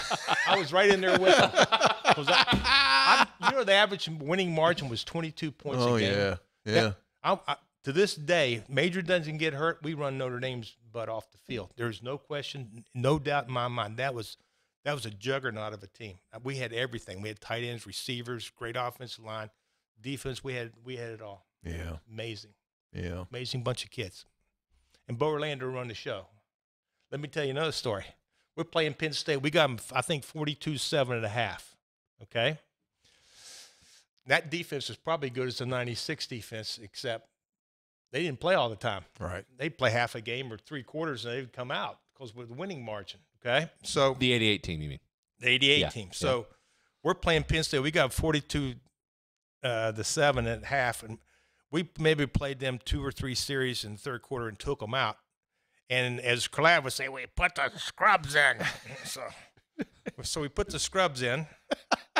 I was right in there with them. I, I, you know, the average winning margin was 22 points Oh a game. yeah. Yeah. I, I, to this day, Major doesn't get hurt. We run Notre Dame's butt off the field. There's no question, no doubt in my mind. That was that was a juggernaut of a team. Uh, We had everything. We had tight ends, receivers, great offensive line, defense. We had we had it all. Yeah. Amazing, Yeah. amazing bunch of kids. And Bo Orlando run the show. Let me tell you another story. We're playing Penn State. We got them, I think, 42 7 and a half. Okay. That defense is probably good as the 96 defense, except they didn't play all the time. Right. They'd play half a game or three quarters and they'd come out because with the winning margin. Okay. So The 88 team, you mean? the 88 Yeah, team. yeah. So we're playing Penn State. We got 42 uh, the seven at half, and we maybe played them two or three series in the third quarter and took them out. And as Collab would say, we put the scrubs in. so, so we put the scrubs in,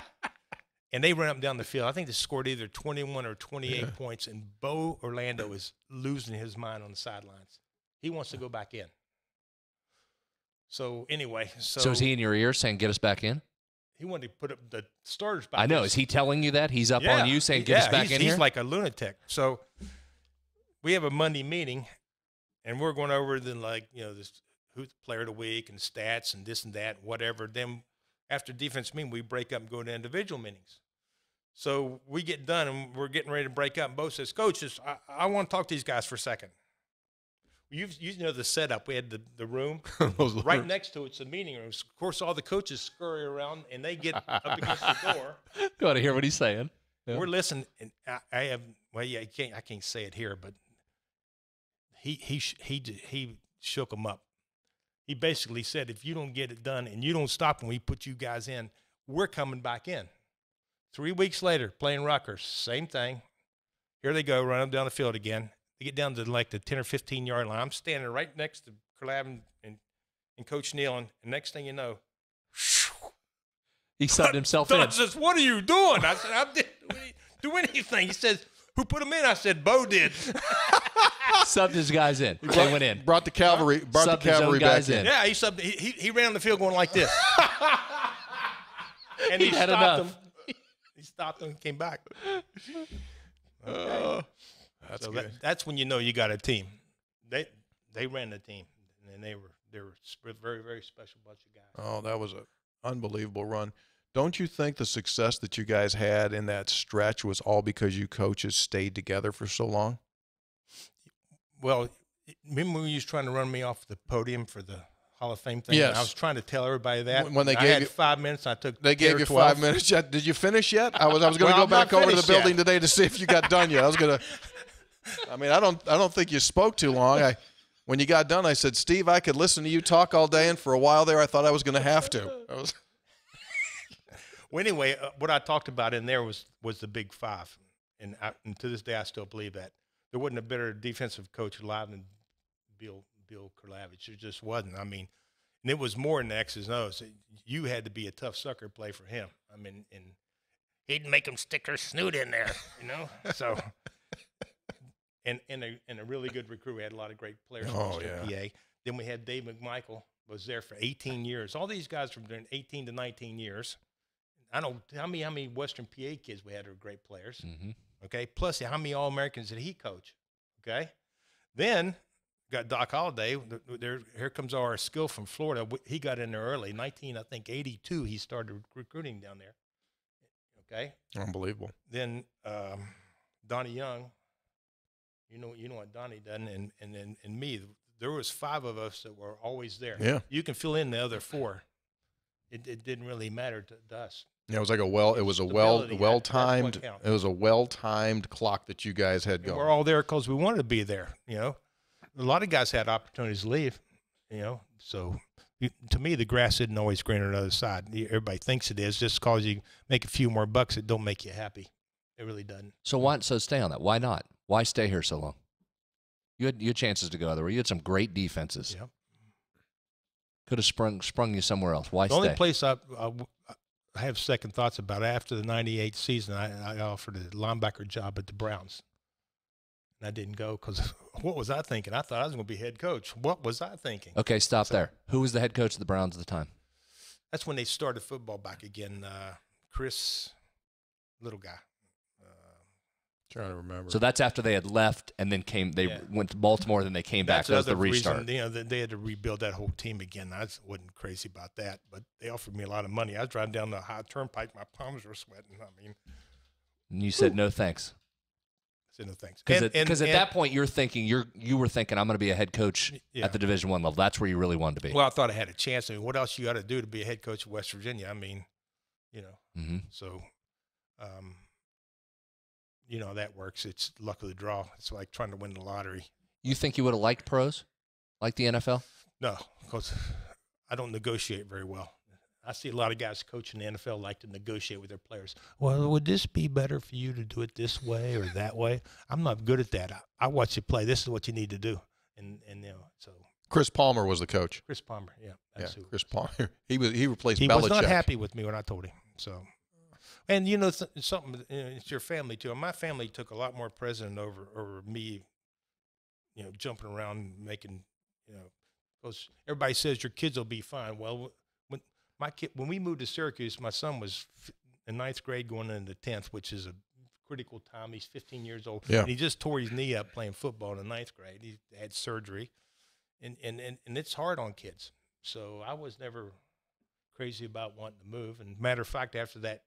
and they ran up and down the field. I think they scored either 21 or 28 points, and Bo Orlando is losing his mind on the sidelines. He wants to go back in. So anyway, so, So, is he in your ear saying, get us back in? he wanted to put up the starters back. I know. Is he telling you that? He's up on you saying, get yeah, us back he's, in he's here? like a lunatic. So we have a Monday meeting, and we're going over the like you know this who's player of the week and stats and this and that whatever. Then after defense meeting, we break up and go to individual meetings. So we get done and we're getting ready to break up. And Bo says, "Coach, just, I, I want to talk to these guys for a second. You you know the setup. We had the, the room right next to it's the meeting room. Of course, all the coaches scurry around and they get up against the door. You want to hear what he's saying? Yeah. We're listening, and I, I have well, yeah, I can't I can't say it here, but he he he he shook him up. He basically said, if you don't get it done and you don't stop when we put you guys in, we're coming back in. Three weeks later, playing Rutgers, same thing. Here they go, run them down the field again. They get down to like the ten or fifteen yard line. I'm standing right next to Collab and, and, and Coach Nehlen, and, and next thing you know, He subbed himself in. Don says, "What are you doing?" I said, "I didn't do anything." He says, "Who put him in?" I said, "Bo did." Subbed his guys in. They went in. Brought the cavalry. Brought Subbed the his own cavalry guys back in. in. yeah, he subbed. He, he he ran on the field going like this, and he, He had stopped enough. him. He stopped him and came back. Uh, that's so good. that, that's when you know you got a team. They they ran the team, and they were they were very very special bunch of guys. Oh, that was an unbelievable run. Don't you think the success that you guys had in that stretch was all because you coaches stayed together for so long? Well, remember when you was trying to run me off the podium for the Hall of Fame thing? Yes. I was trying to tell everybody that. When- they I gave you- five minutes, I took. They gave you 12. five minutes. Did you finish yet? I was I was going to Well, go I'm back over to the finished yet. building today to see if you got done yet. I was going to. I mean, I don't I don't think you spoke too long. I when you got done, I said, Steve, I could listen to you talk all day, and for a while there, I thought I was going to have to. Was. Well, anyway, uh, what I talked about in there was was the Big Five, and, I, and to this day, I still believe that there wasn't a better defensive coach alive than Bill Bill Kirelawich. There just wasn't. I mean, And it was more than X's and O's. You had to be a tough sucker to play for him. I mean, and he'd make them stick their snoot in there, you know. So, and and a and a really good recruit. We had a lot of great players Oh, Western yeah. PA. Then we had Dave McMichael was there for 18 years. All these guys from doing 18 to 19 years. I don't how many how many Western PA kids we had were great players. hmm Okay, plus how many All Americans did he coach? Okay, then got Doc Holliday. th- th- There, here comes our skill from Florida. He got in there early, 19, I think, 82. He started recruiting down there. Okay, Unbelievable. then um, Donnie Young. You know, you know what Donnie done, and and and, and me. There was five of us that were always there. Yeah. you can fill in the other four. It, it didn't really matter to, to us. Yeah, it was like a well. It was a well well timed. It was a well timed clock that you guys had And going. we're all there because we wanted to be there. You know, a lot of guys had opportunities to leave. You know, so to me, the grass isn't always greener on the other side. Everybody thinks it is. Just because you make a few more bucks, it don't make you happy. It really doesn't. So why? So stay on that. Why not? Why stay here so long? You had you had chances to go other. way. You had some great defenses. Yep. Could have sprung sprung you somewhere else. Why The stay? only place I, I, I have second thoughts about after the '98 season, I, I offered a linebacker job at the Browns, and I didn't go because what was I thinking? I thought I was going to be head coach. What was I thinking? okay, stop So- there. Who was the head coach of the Browns at the time? That's when they started football back again. Uh, Chris, little guy. Trying to remember. So that's after they had left and then came. They Yeah. went to Baltimore. Then they came back. That's That was the another restart. Reason, you know, they had to rebuild that whole team again. I just wasn't crazy about that, but they offered me a lot of money. I was driving down the high turnpike, my palms were sweating. I mean, and you said no thanks. I said no thanks. Because And- and- at and- that point you're thinking you're you were thinking I'm going to be a head coach Yeah. at the Division One level. That's where you really wanted to be. well, I thought I had a chance. I mean, what else you got to do to be a head coach of West Virginia? I mean, you know, hmm so, um, you know, that works. It's luck of the draw. It's like trying to win the lottery. You think you would have liked pros, like the NFL? No, because I don't negotiate very well. I see a lot of guys coaching the NFL like to negotiate with their players. Well, would this be better for you to do it this way or that way? I'm not good at that. I, I watch you play. This is what you need to do. And and you know, so Chris Palmer was the coach. Chris Palmer, yeah, that's yeah, who. Chris Palmer. He was he replaced he Belichick. was not happy with me when I told him. So, and you know, it's, it's something. You know, it's your family too. My family took a lot more precedent over over me. You know, jumping around, making you know, because everybody says your kids will be fine. Well, when my kid, when we moved to Syracuse, my son was in ninth grade, going into tenth, which is a critical time. He's 15 years old, Yeah. and he just tore his knee up playing football in the ninth grade. He had surgery, and and and, and it's hard on kids. So I was never crazy about wanting to move. And matter of fact, after that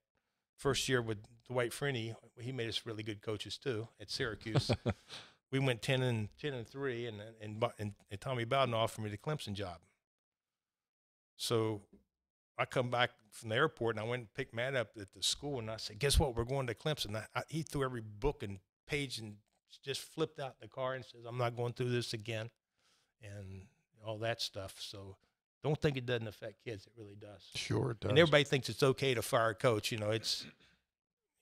first year with Dwight Freeney, he made us really good coaches too at Syracuse. we went ten and ten and three, and and and, and, Tommy Bowden offered me the Clemson job. So I come back from the airport and I went and picked Matt up at the school, and I said, "Guess what? We're going to Clemson." I, I, he threw every book and page and just flipped out the car and says, "I'm not going through this again," and all that stuff. So don't think it doesn't affect kids. It really does. Sure it does. And everybody thinks it's okay to fire a coach. You know, it's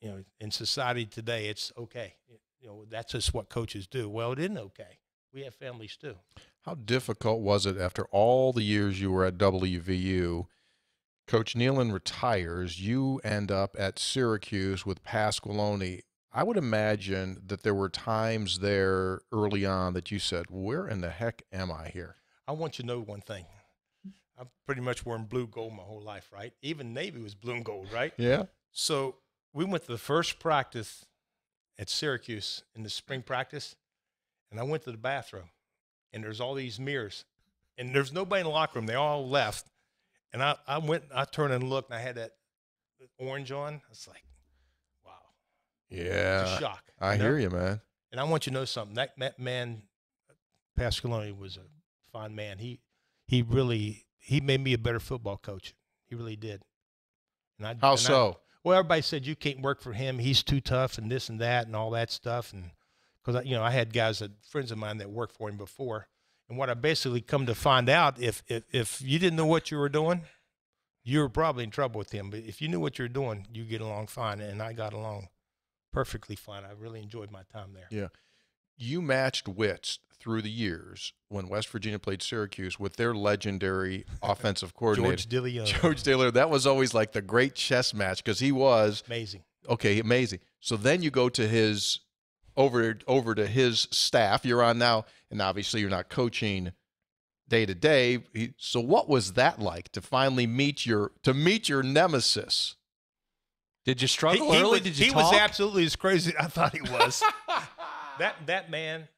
you know, in society today, it's okay. You know, that's just what coaches do. Well, it isn't okay. We have families too. How difficult was it after all the years you were at WVU? Coach Nehlen retires. You end up at Syracuse with Pasqualoni. I would imagine that there were times there early on that you said, "Where in the heck am I here?" I want you to know one thing. I've pretty much worn blue gold my whole life, right? Even Navy was blue and gold, right? Yeah. So we went to the first practice at Syracuse in the spring practice, and I went to the bathroom, and there's all these mirrors, and there's nobody in the locker room. They all left, and I, I went, I turned and looked, and I had that orange on. It's like, wow, it's a Yeah. shock. I know? hear you, man. And I want you to know something. That that man, Pasqualoni, was a fine man. He he really he made me a better football coach. He really did. And I, How and I- so? well, everybody said you can't work for him. He's too tough and this and that and all that stuff. And because you know I had guys that friends of mine that worked for him before. And what I basically come to find out, if if if you didn't know what you were doing, you were probably in trouble with him. But if you knew what you were doing, you get along fine. And I got along perfectly fine. I really enjoyed my time there. You matched wits through the years when West Virginia played Syracuse with their legendary offensive coordinator George DeLeone. George Taylor. That was always like the great chess match because he was Amazing. okay, amazing. So then you go to his over over to his staff. You're on now, and obviously you're not coaching day to day. So what was that like to finally meet your to meet your nemesis? Did you struggle he, he early? was, Did you he talk? was absolutely as crazy as I thought he was. that that man,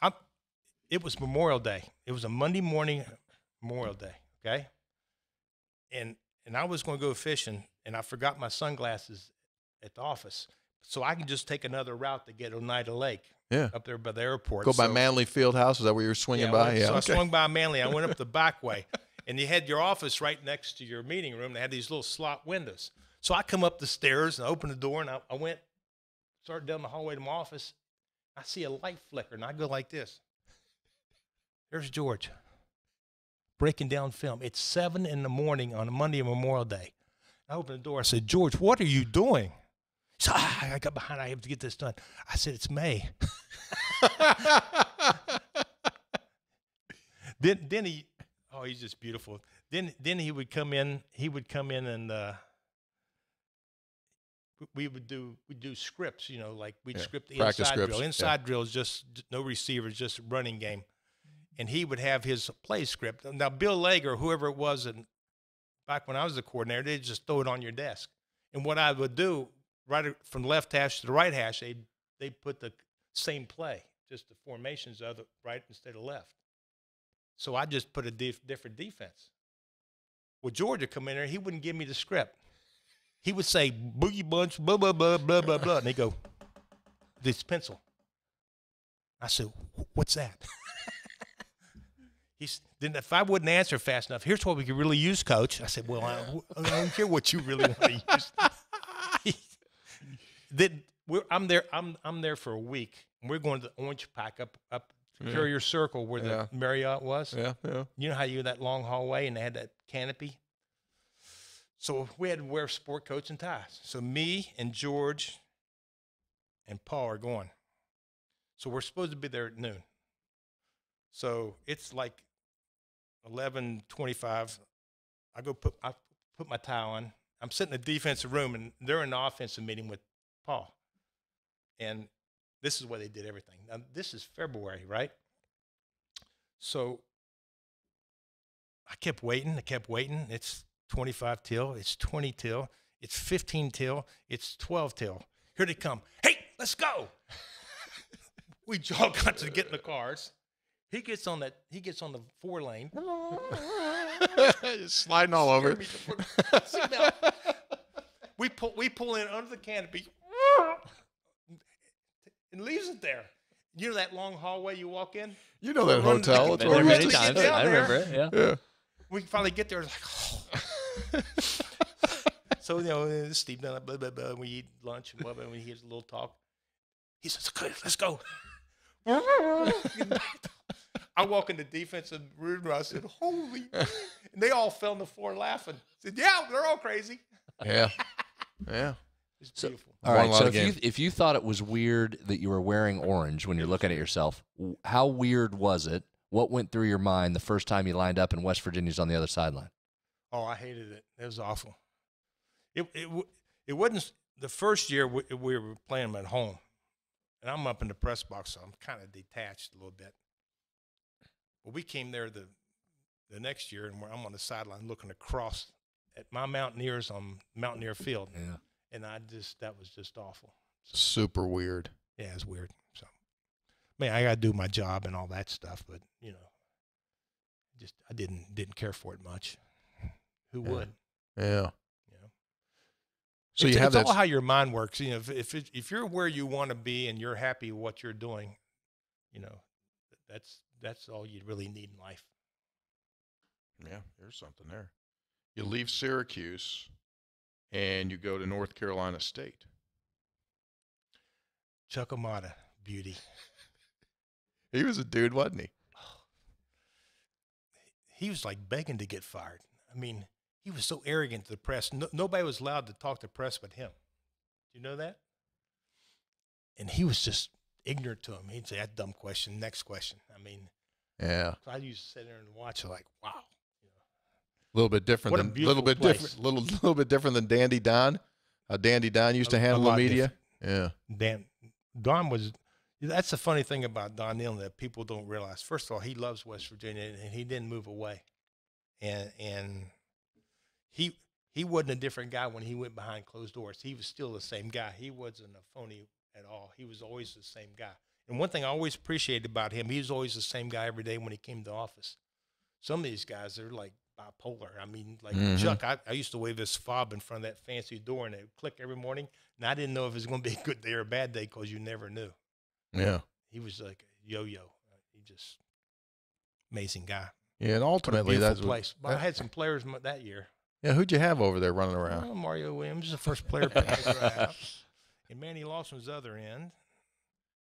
I'm, it was Memorial Day. It was a Monday morning Memorial Day. Okay, and and I was going to go fishing, and I forgot my sunglasses at the office, so I can just take another route to get Oneida Lake Yeah. up there by the airport. Go by So- Manley Fieldhouse. Is that where you're swinging yeah, by? went- yeah. So I swung by Manley. I went up the back way, and you had your office right next to your meeting room. They had these little slot windows. So I come up the stairs and I opened the door, and I, I went, started down the hallway to my office. I see a light flicker, and I go like this. There's George breaking down film. It's seven in the morning on a Monday, Memorial Day. I opened the door. I said, George, what are you doing? Said, ah, I got behind. I have to get this done. I said, it's May. then then he oh he's just beautiful then then he would come in he would come in and uh we would do we do scripts you know like we'd Yeah, script the practice inside scripts, drill yeah. inside drill is just no receivers just running game and he would have his play script now bill Legg or whoever it was and back when i was the coordinator they'd just throw it on your desk and what i would do right from left hash to the right hash they'd they'd put the same play just the formations of the right instead of left so I just put a dif- different defense. Well, Georgia come in there, he wouldn't give me the script. He would say boogie bunch, blah blah blah blah blah blah, and he go, this pencil. I said, what's that? He's then if I wouldn't answer fast enough, here's what we could really use, Coach. I said, well, I, I don't care what you really want to use. then we're, I'm there. I'm I'm there for a week. And we're going to the Orange Pack up up mm-hmm. Yeah. Carrier Circle where Yeah. the Marriott was. yeah, yeah. You know how you that long hallway and they had that canopy. So we had to wear sport coats and ties. So me and George and Paul are going. So we're supposed to be there at noon. So it's like eleven twenty-five. I go put I put my tie on. I'm sitting in the defensive room and they're in the offensive meeting with Paul. And this is where they did everything. Now this is February, right? So I kept waiting. I kept waiting. It's 25 till. It's 20 till. It's 15 till. It's 12 till. Here they come. Hey, let's go. we all got to get in the cars. He gets on that. He gets on the four lane. Just sliding all over. Scared me to put my seatbelt. we pull. We pull in under the canopy. And leaves it there. You know that long hallway you walk in? You know that Run- hotel. It's where we many used to get times. I remember it. Yeah. Yeah. we finally get there. It's like, oh. so you know, Steve done blah blah blah. We eat lunch and blah blah. And we hear a little talk. He says, "Okay, let's go." I walk in the defensive room. and I said, "Holy!" And they all fell on the floor laughing. I said, "Yeah, they're all crazy." Yeah. Yeah. It's So- beautiful. All Won a right. lot So of if you if you thought it was weird that you were wearing orange when you're looking at yourself, how weird was it? What went through your mind the first time you lined up and West Virginia's on the other sideline? Oh, I hated it. It was awful. It it it wasn't the first year we, we were playing them at home, and I'm up in the press box, so I'm kind of detached a little bit. But we came there the the next year, and we're, I'm on the sideline looking across at my Mountaineers on Mountaineer Field, Yeah. and I just that was just awful. Super weird. Yeah, it's weird. So, man, I got to do my job and all that stuff, but you know, just I didn't didn't care for it much. Who Yeah. would? Yeah. Know. So it's, you have it's that. all how your mind works. You know, if if, it, if you're where you want to be and you're happy with what you're doing, you know, that's that's all you really need in life. Yeah, there's something there. You leave Syracuse and you go to North Carolina State. Chuck Amato, beauty. He was a dude, wasn't he? He was like begging to get fired. I mean, he was so arrogant to the press. No, nobody was allowed to talk to press but him. Do you know that? And he was just ignorant to him. He'd say, "That dumb question." Next question. I mean, Yeah. so I used to sit there and watch, like, wow. A little bit different What a than little beautiful bit place. different little little bit different than Dandy Don. How Dandy Don used A- to handle the media. Yeah. Dan Don was that's the funny thing about Don Nehlen that people don't realize. First of all, he loves West Virginia and he didn't move away. And and he he wasn't a different guy when he went behind closed doors. He was still the same guy. He wasn't a phony at all. He was always the same guy. And one thing I always appreciated about him, he was always the same guy every day when he came to office. Some of these guys, they're like bipolar. I mean, like Mhm. Chuck, I, I used to wave this fob in front of that fancy door and it would click every morning. And I didn't know if it was going to be a good day or a bad day because you never knew. Yeah. He was like a yo-yo. He just amazing guy. Yeah. And What ultimately, that's what, place. But I had some players that year. Yeah. Who'd you have over there running around? Oh, Mario Williams is the first player to pick the draft. And Manny Lawson was the other end.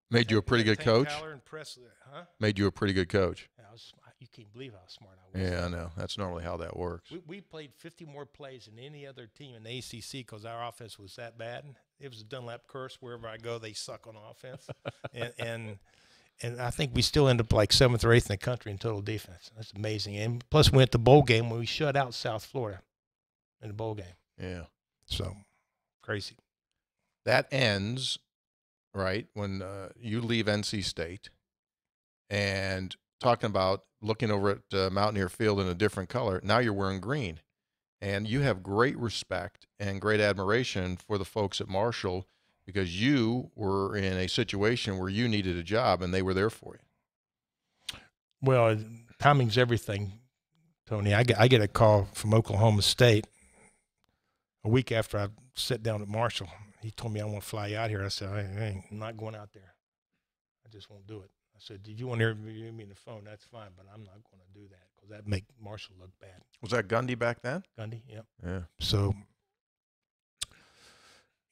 Made you a pretty good coach. Presley, huh? Made you a pretty good coach. I was, you can't believe how smart I was. Yeah, I know. That's normally how that works. We, we played 50 more plays than any other team in the ACC because our offense was that bad. It was a Dunlap curse. Wherever I go, they suck on offense. and, and and I think we still end up like seventh or eighth in the country in total defense. That's amazing. And plus, we went to bowl game when we shut out South Florida in a bowl game. Yeah. So crazy. That ends, right, when uh, you leave NC State and talking about looking over at uh, Mountaineer Field in a different color. Now you're wearing green. And you have great respect and great admiration for the folks at Marshall because you were in a situation where you needed a job and they were there for you. Well, timing's everything, Tony. I get, I get a call from Oklahoma State a week after I sat down at Marshall. He told me I want to fly you out here. I said, I, ain't I'm not going out there. I just won't do it. I said, Did you want to interview me on the phone? That's fine, but I'm not going to do that because that make Marshall look bad. Was that Gundy back then? Gundy, yep. Yeah. So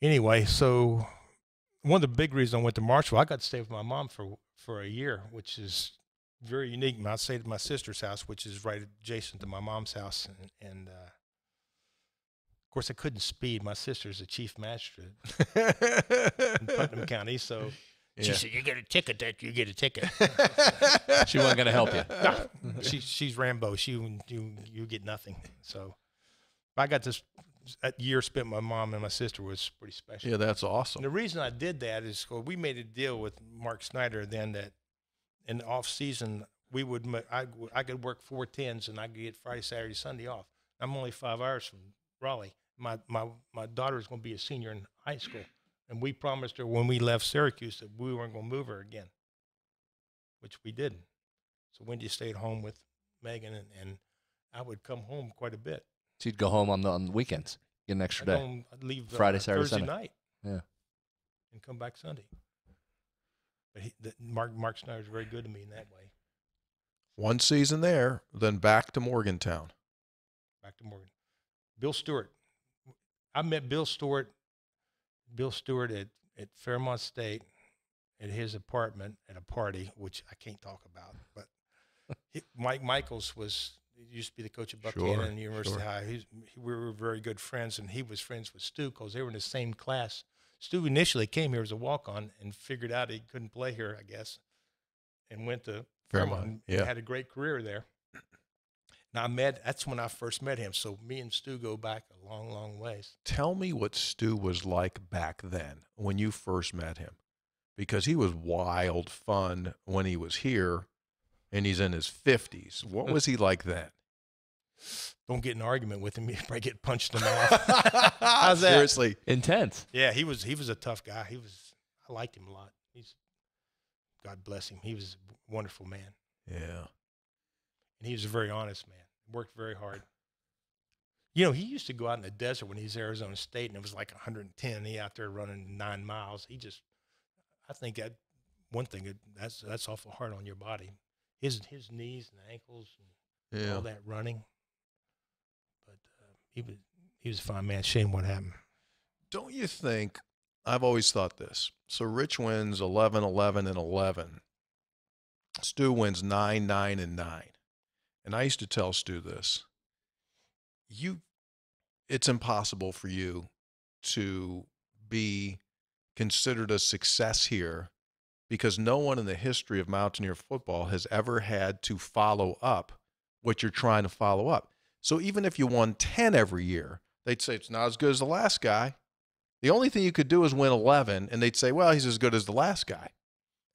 anyway, so one of the big reasons I went to Marshall, I got to stay with my mom for for a year, which is very unique. And I stayed at my sister's house, which is right adjacent to my mom's house, and, and uh, course I couldn't speed. My sister's a chief magistrate in Putnam County, so she Yeah. said, "You get a ticket. That you get a ticket." She wasn't going to help you. No, she, she's Rambo. She you you get nothing. So I got this that year spent my mom and my sister was pretty special. yeah, that's And awesome. the reason I did that is 'cause we made a deal with Mark Snyder then that in the off season we would I, I could work four tens and I could get Friday, Saturday, Sunday off. I'm only five hours from Raleigh. My my my daughter is going to be a senior in high school, and we promised her when we left Syracuse that we weren't going to move her again, which we didn't. So Wendy stayed home with Megan, and, and I would come home quite a bit. So you'd go home on the, on the weekends, get an extra I'd, day. home, I'd leave uh, Friday, Saturday, Thursday Sunday. night. Yeah. And come back Sunday. But he, the, Mark Mark Snyder's very good to me in that way. One season there, then back to Morgantown. Back to Morgan. Bill Stewart. I met Bill Stewart. Bill Stewart at, at Fairmont State at his apartment at a party, which I can't talk about. But he, Mike Michaels was used to be the coach at Buckhannon Sure, and University sure. High. He's, we were very good friends, and he was friends with Stu because they were in the same class. Stu initially came here as a walk on and figured out he couldn't play here, I guess, and went to Fairmont, Fairmont. yeah. had a great career there. And I met. That's when I first met him. So me and Stu go back a long, long ways. Tell me what Stu was like back then when you first met him, because he was wild fun when he was here, and he's in his fifties. What was he like then? Don't get in an argument with him. You probably get punched in the mouth. How's that? Seriously, Intense. Yeah, he was. He was a tough guy. He was. I liked him a lot. He's. God bless him. He was a wonderful man, yeah. and he was a very honest man. Worked very hard. You know, he used to go out in the desert when he's Arizona State, and it was like 110. He out there running nine miles. He just. I think that one thing that- that's that's awful hard on your body. His his knees and ankles and Yeah. all that running. But uh, he was he was a fine man. Shame what happened. Don't you think? I've always thought this. So Rich wins 11, 11, and 11. Stu wins 9, 9, and 9. And I used to tell Stu this. You, it's impossible for you to be considered a success here because no one in the history of Mountaineer football has ever had to follow up what you're trying to follow up. So even if you won 10 every year, they'd say it's not as good as the last guy. The only thing you could do is win 11 and they'd say, "Well, he's as good as the last guy."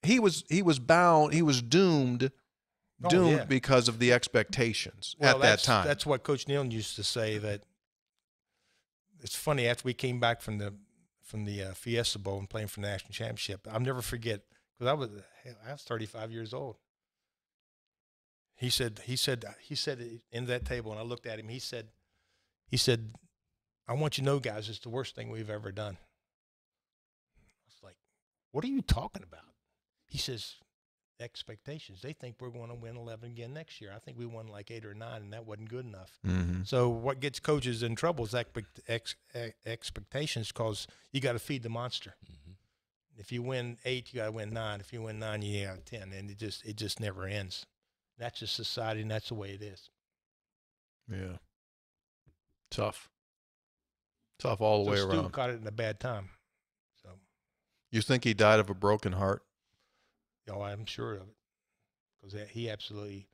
He was he was bound, he was doomed Oh, doomed yeah. because of the expectations Well, at that time. That's what Coach Nehlen used to say. That it's funny after we came back from the from the uh, Fiesta Bowl and playing for the national championship. I'll never forget because I was I was 35 years old. He said he said he said in that table, and I looked at him. He said he said, "I want you to know, guys, it's the worst thing we've ever done." I was like, "What are you talking about?" He says, expectations. They think we're going to win 11 again next year. I think we won like eight or nine, and that wasn't good enough. Mhm. So what gets coaches in trouble is expect, ex, ex, expectations because you got to feed the monster. Mhm. If you win eight, you got to win nine. If you win nine, you got ten, and it just it just never ends. That's just society, and that's the way it is. Yeah. Tough. Tough all the so way Stu around. caught it in a bad time. So, You think he died of a broken heart? Oh, I'm sure of it because he absolutely.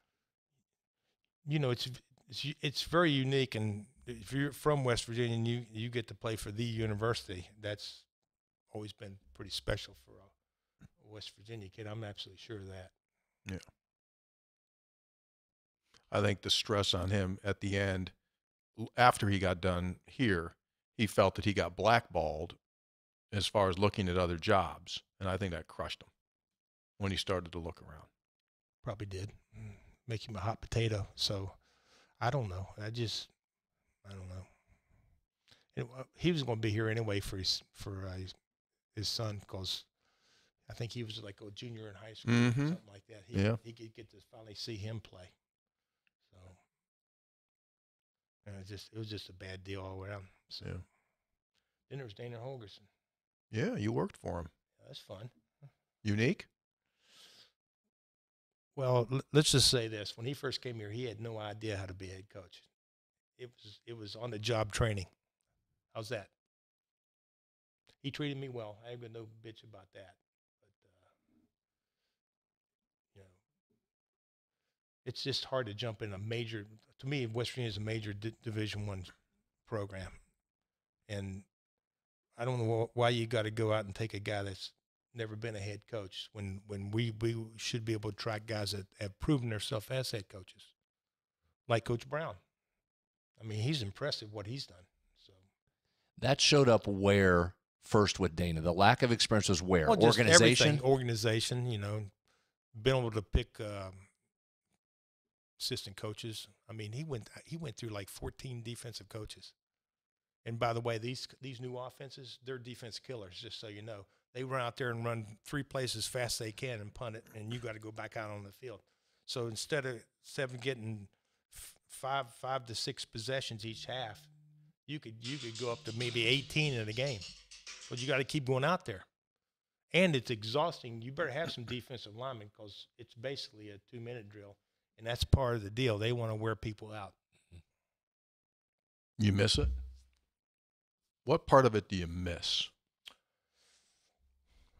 You know, it's it's it's very unique, and if you're from West Virginia and you you get to play for the university, that's always been pretty special for a West Virginia kid. I'm absolutely sure of that. Yeah. I think the stress on him at the end, after he got done here, he felt that he got blackballed as far as looking at other jobs. And I think that crushed him when he started to look around. Probably did Mm, make him a hot potato. So I don't know. I just I don't know. It, uh, he was going to be here anyway for his for uh, his, his son because I think he was like a junior in high school Mhm. or something like that. He, Yeah. he could get to finally see him play. So and it just it was just a bad deal all around. So Yeah. then there was Dana Holgorsen. Yeah, you worked for him. That's fun. Unique? Well, let's just say this: when he first came here, he had no idea how to be a head coach. It was it was on the job training. How's that? He treated me well. I ain't got no bitch about that. But uh, you know, it's just hard to jump in a major. To me, West Virginia is a major di- Division One program, and I don't know wh- why you got to go out and take a guy that's never been a head coach when when we we should be able to track guys that have proven themselves as head coaches, like Coach Brown. I mean, he's impressive what he's done. So That showed up where first with Dana. The lack of experience was where Well, organization. organization. You know, being able to pick um, assistant coaches. I mean, he went he went through like 14 defensive coaches. And by the way, these these new offenses, they're defense killers. Just so you know, they run out there and run three plays as fast as they can and punt it, and you got to go back out on the field. So instead of seven getting five five to six possessions each half, you could you could go up to maybe 18 in a game. But you got to keep going out there and it's exhausting. You better have some defensive linemen because it's basically a two minute drill, and that's part of the deal. They want to wear people out. You miss it? What part of it do you miss?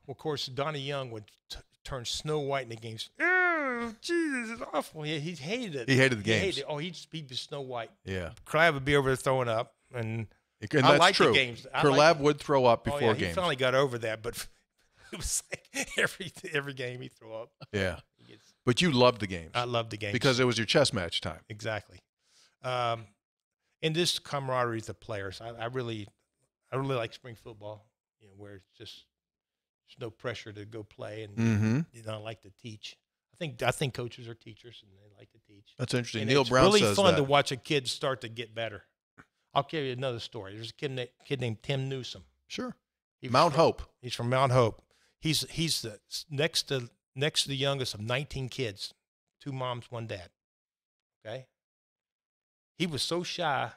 Well, of course, Donnie Young would t- turn Snow White in the games. Oh, Jesus, it's awful. He, he hated it. He hated the He games. it. Oh, he'd to Snow White. Yeah. Clive would be over there throwing up, and And I that's like the games. I Kurlab like- would throw up oh before yeah, he finally got over that. But it was like every every game he throw up. yeah. Gets, But you loved the games I love the game because it was your chess match time. exactly. Um, and this camaraderie with the players, I, I really, I really like spring football. You know, where it's just there's no pressure to go play, and Mm-hmm. you know, I like to teach. I think I think coaches are teachers, and they like to teach. That's interesting. And Neal it's Brown really says fun that. to watch a kid start to get better. I'll tell you another story. There's a kid, na- kid named Tim Newsom. Sure. He Mount from- Hope. He's from Mount Hope. He's he's the next to next to the youngest of 19 kids, two moms, one dad. Okay. He was so shy.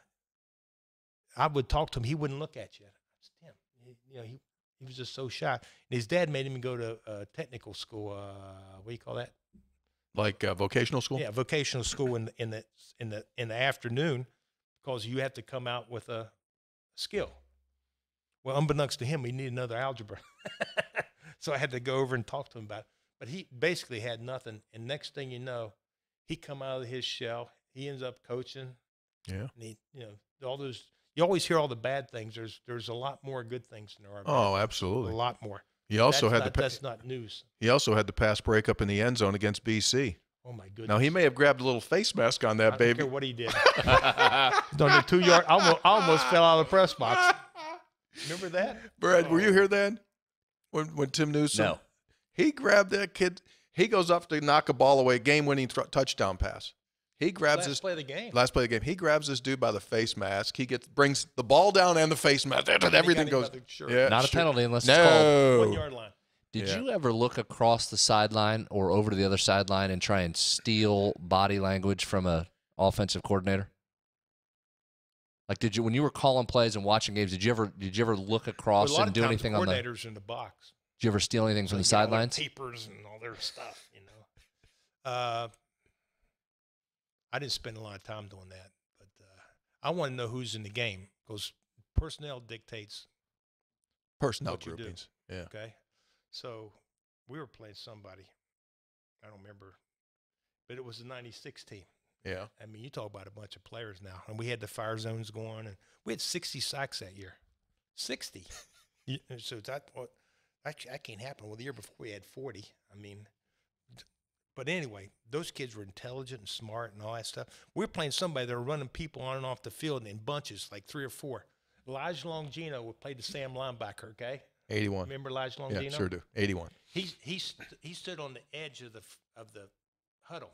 I would talk to him. He wouldn't look at you. It's Tim. He, you know, he he was just so shy. And his dad made him go to uh, technical school. Uh, what do you call that? Like uh, vocational school? Yeah, vocational school in the, in the in the in the afternoon, because you have to come out with a skill. Well, unbeknownst to him, he needed another algebra. so I had to go over and talk to him about it. But he basically had nothing. And next thing you know, he come out of his shell. He ends up coaching. Yeah. And he, you know, all those. You always hear all the bad things. There's there's a lot more good things than there are. bad. Oh, a lot more. He also that's had not, the pa- that's not news. he also had the pass breakup in the end zone against BC. Oh my goodness. Now he may have grabbed a little face mask on I that don't baby. care what he did. on the two yard, I almost, almost fell out of the press box. Remember that? Brad, were you oh. here then? When when Tim Newsom? No. He grabbed that kid. He goes up to knock a ball away, game-winning thr touchdown pass. He grabs Last his play of the game. last play of the game. He grabs this dude by the face mask. He gets brings the ball down and the face mask. Everything goes. by the shirt. Yeah, Not a penalty unless it's called. One yard line. Did Yeah. you ever look across the sideline or over to the other sideline and try and steal body language from a offensive coordinator? Like, did you when you were calling plays and watching games? Did you ever did you ever look across a lot and of do times anything on the? Did coordinators in the box. Did you ever steal anything from the So, you know, their sidelines? papers and all their stuff. You know. Uh, I didn't spend a lot of time doing that, but uh, I want to know who's in the game because personnel dictates. Personnel What you do. groupings. Yeah. Okay, so we were playing somebody. I don't remember, but it was the '96 team. Yeah. I mean, you talk about a bunch of players now, and we had the fire zones going, and we had 60 sacks that year. 60. So that what that, that can't happen. Well, the year before we had 40. I mean, but anyway, those kids were intelligent and smart and all that stuff. We are playing somebody that were running people on and off the field in bunches, like three or four. Elijah Longino would play the Sam linebacker. Okay, 81. remember Elijah Longino? Yeah, sure do. 81. He he st- he stood on the edge of the of the huddle,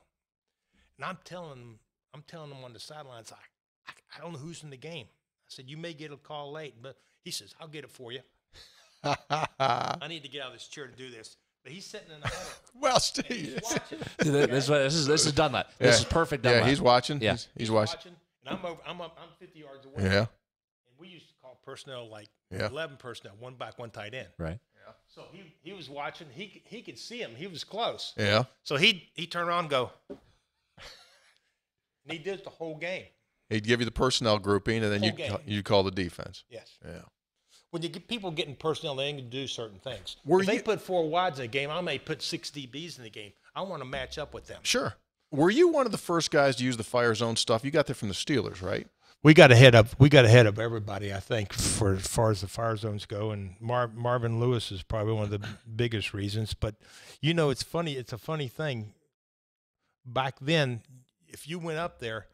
and I'm telling him I'm telling him on the sidelines I, I I don't know who's in the game. I said you may get a call late, but he says I'll get it for you. I need to get out of this chair to do this, but he's sitting in the huddle. well, Steve. he's watching. this, is, this is this is done that. This Yeah. is perfect. Done Yeah, he's watching. Yeah. He's, he's watching. watching, and I'm over. I'm up. I'm 50 yards away. Yeah. And we used to call personnel like Yeah. 11 personnel, one back, one tight end. right. Yeah. So he he was watching. He he could see him. He was close. Yeah. So he he turned around and go. and he did it the whole game. He'd give you the personnel grouping, and then you Whole game. ca- you call the defense. Yes. Yeah. When you get people getting personnel, they can do certain things. Were if they put four wides in a game, I may put six DBs in the game. I want to match up with them. Sure. Were you one of the first guys to use the fire zone stuff? You got that from the Steelers, right? We got ahead of we got ahead of everybody, I think, for as far as the fire zones go. And Mar- Marvin Lewis is probably one of the biggest reasons. But you know, it's funny. It's a funny thing. Back then, if you went up there,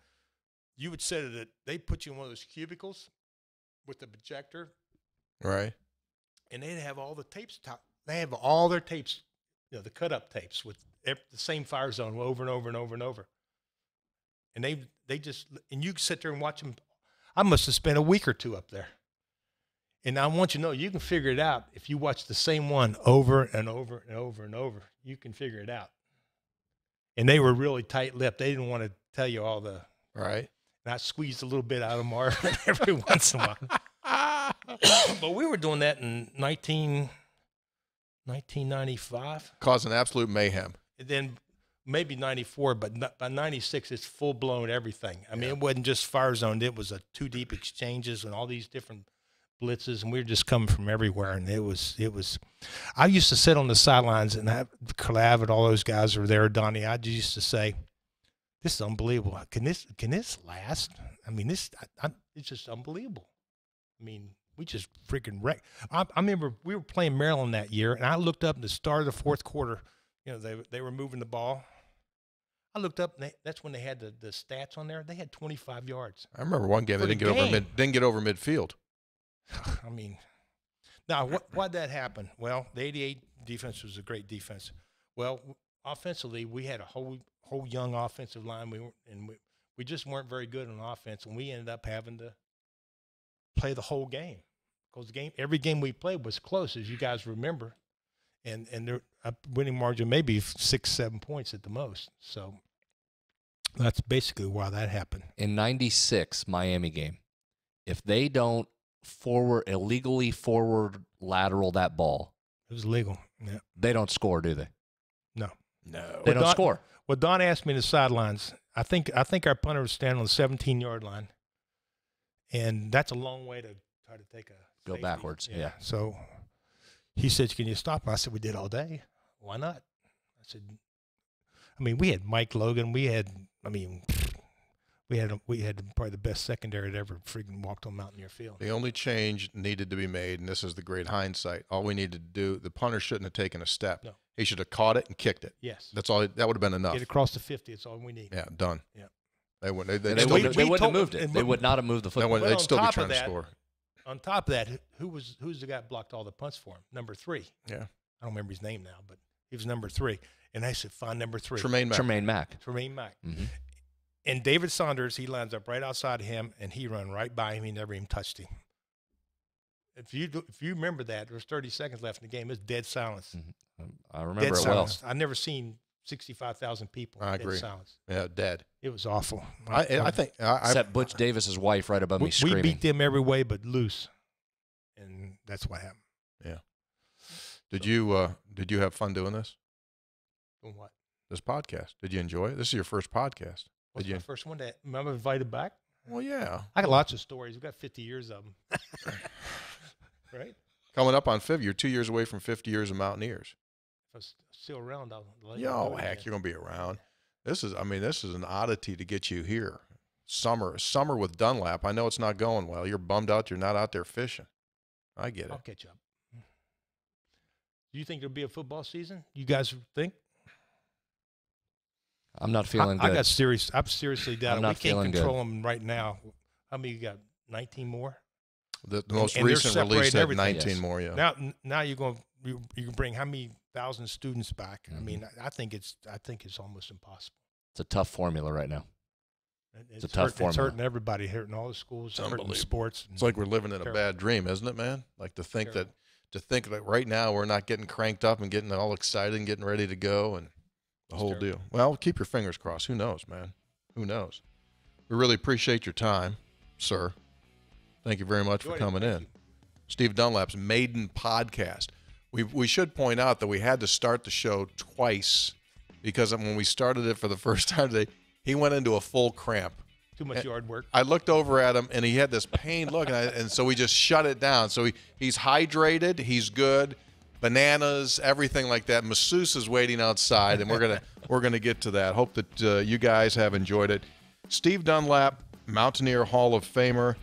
you would say that. They put you in one of those cubicles with the projector, Right. and they'd have all the tapes. Top, they have all their tapes, you know, the cut up tapes with the same fire zone over and over and over and over. And they they just and you can sit there and watch them. I must have spent a week or two up there. And I want you to know you can figure it out if you watch the same one over and over and over and over. You can figure it out. And they were really tight lipped. They didn't want to tell you all the. Right. And I squeezed a little bit out of Marvin every once in a while. but we were doing that in 19, 1995. Causing absolute mayhem. And then maybe 94, but n- by 96, it's full blown everything. I mean, Yeah. it wasn't just fire zoned, it was a two deep exchanges and all these different blitzes, and we were just coming from everywhere. And it was, it was, I used to sit on the sidelines and have Clav and all those guys were there, Donnie. I just used to say, this is unbelievable. Can this, can this last? I mean, this, I, I, it's just unbelievable. I mean, we just freaking wrecked. I, I remember we were playing Maryland that year, and I looked up in the start of the fourth quarter. You know, they they were moving the ball. I looked up, and they, that's when they had the, the stats on there. They had 25 yards. I remember one game they didn't get over mid didn't get over midfield. I mean, now what why'd that happen? Well, the 88 defense was a great defense. Well, offensively, we had a whole whole young offensive line. We were, and we, we just weren't very good on offense, and we ended up having to play the whole game because the game every game we played was close, as you guys remember, and and their winning margin maybe six seven points at the most. So that's basically why that happened. In '96 Miami game, if they don't forward illegally forward lateral that ball, It was legal. Yeah. they don't score, do they? No. No. They Well, don't Don- score. Well, Don asked me in the sidelines. I think I think our punter was standing on the 17 yard line, and that's a long way to try to take a Go safety. backwards, yeah. So, he said, "Can you stop?" I said, "We did all day. Why not?" I said, "I mean, we had Mike Logan. We had, I mean, we had we had probably the best secondary that ever freaking walked on Mountaineer Field." The only change needed to be made, and this is the great hindsight. All we needed to do, the punter shouldn't have taken a step. No. He should have caught it and kicked it. Yes, That's all. That would have been enough. get across the fifty. It's all we need. Yeah, done. Yeah. They wouldn't. They, they they, still, wouldn't, they we wouldn't have moved it. and They would not have moved the they football. would, Well, they'd still be top of trying to score. On top of that, who was who's the guy that blocked all the punts for him? Number three. Yeah. I don't remember his name now, but he was number three. And I said, "Find number three, Tremain Mack. Tremain Mack. Tremain Mack." Mhm. And David Saunders, he lines up right outside of him, and he run right by him. He never even touched him. If you do, if you remember that, there was 30 seconds left in the game. It's dead silence. Um, I remember Dead it well. silence. I never seen 65,000 people. I agree. silence. Yeah, dead. It was awful. I, I think I, I, Except Butch Davis's wife right above we, me we beat them every way but loose, and that's what happened. Yeah. Did you uh, did you have fun doing this Doing what? this podcast? Did you enjoy it? This is your first podcast. What's Did you? my first one that I'm invited back? Well, yeah. I got lots of stories. We've got 50 years of them. right? Coming up on 50, you're two years away from 50 years of Mountaineers. If I was still around, I'll let you Yo, know heck, again. you're gonna be around. This is, I mean, this is an oddity to get you here. Summer, summer with Dunlap. I know it's not going well. You're bummed out. You're not out there fishing. I get it. I'll catch up. Do you think there'll be a football season? You guys think? I'm not feeling I, good. I got serious. I'm seriously doubting. not We can't feeling good. control them right now. How many you got? 19 more. The, the most and they're recent release had 19 Yes. more. Yeah. Now, now you're going. You, you can bring how many thousand students back? I Mhm. mean, I, I think it's. I think it's almost impossible. it's a tough formula right now. It- It's a tough hurt, it's formula. hurting everybody, hurting all the schools, hurting sports. It's like we're living in a Terrible. bad dream, isn't it, man? Like to think Terrible. that to think that right now we're not getting cranked up and getting all excited and getting ready to go and the It's whole terrible. deal. Well, keep your fingers crossed. Who knows, man? Who knows? We really appreciate your time, sir. Thank you very much for Enjoyed it. coming in. Steve Dunlap's maiden podcast. We we should point out that we had to start the show twice because when we started it for the first time today, he went into a full cramp. Too much yard work. I looked over at him and he had this pained look, and, I, and so we just shut it down. So he, he's hydrated, he's good, bananas, everything like that. Masseuse is waiting outside, and we're gonna we're gonna get to that. Hope that uh, you guys have enjoyed it. Steve Dunlap, Mountaineer Hall of Famer,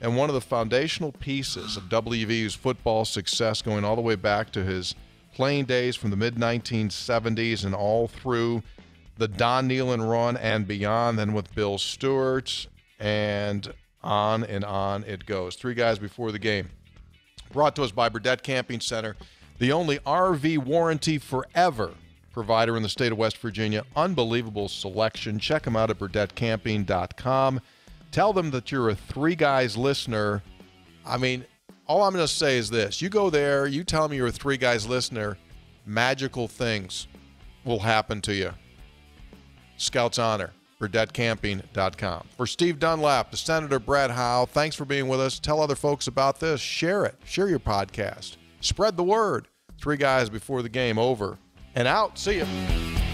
and one of the foundational pieces of WVU's football success, going all the way back to his playing days from the mid 1970s and all through the Don Nehlen run and beyond, then with Bill Stewart, and on and on it goes. Three guys before the game. Brought to us by Burdette Camping Center, the only RV warranty forever provider in the state of West Virginia. Unbelievable selection. Check them out at burdettecamping.com. Tell them that you're a Three Guys listener. I mean, all I'm going to say is this you go there, you tell me you're a Three Guys listener, magical things will happen to you. Scouts Honor, BurdetteCamping.com. For Steve Dunlap, the Senator Brad Howe, thanks for being with us. Tell other folks about this. Share it. Share your podcast. Spread the word. Three guys before the game over and out. See you.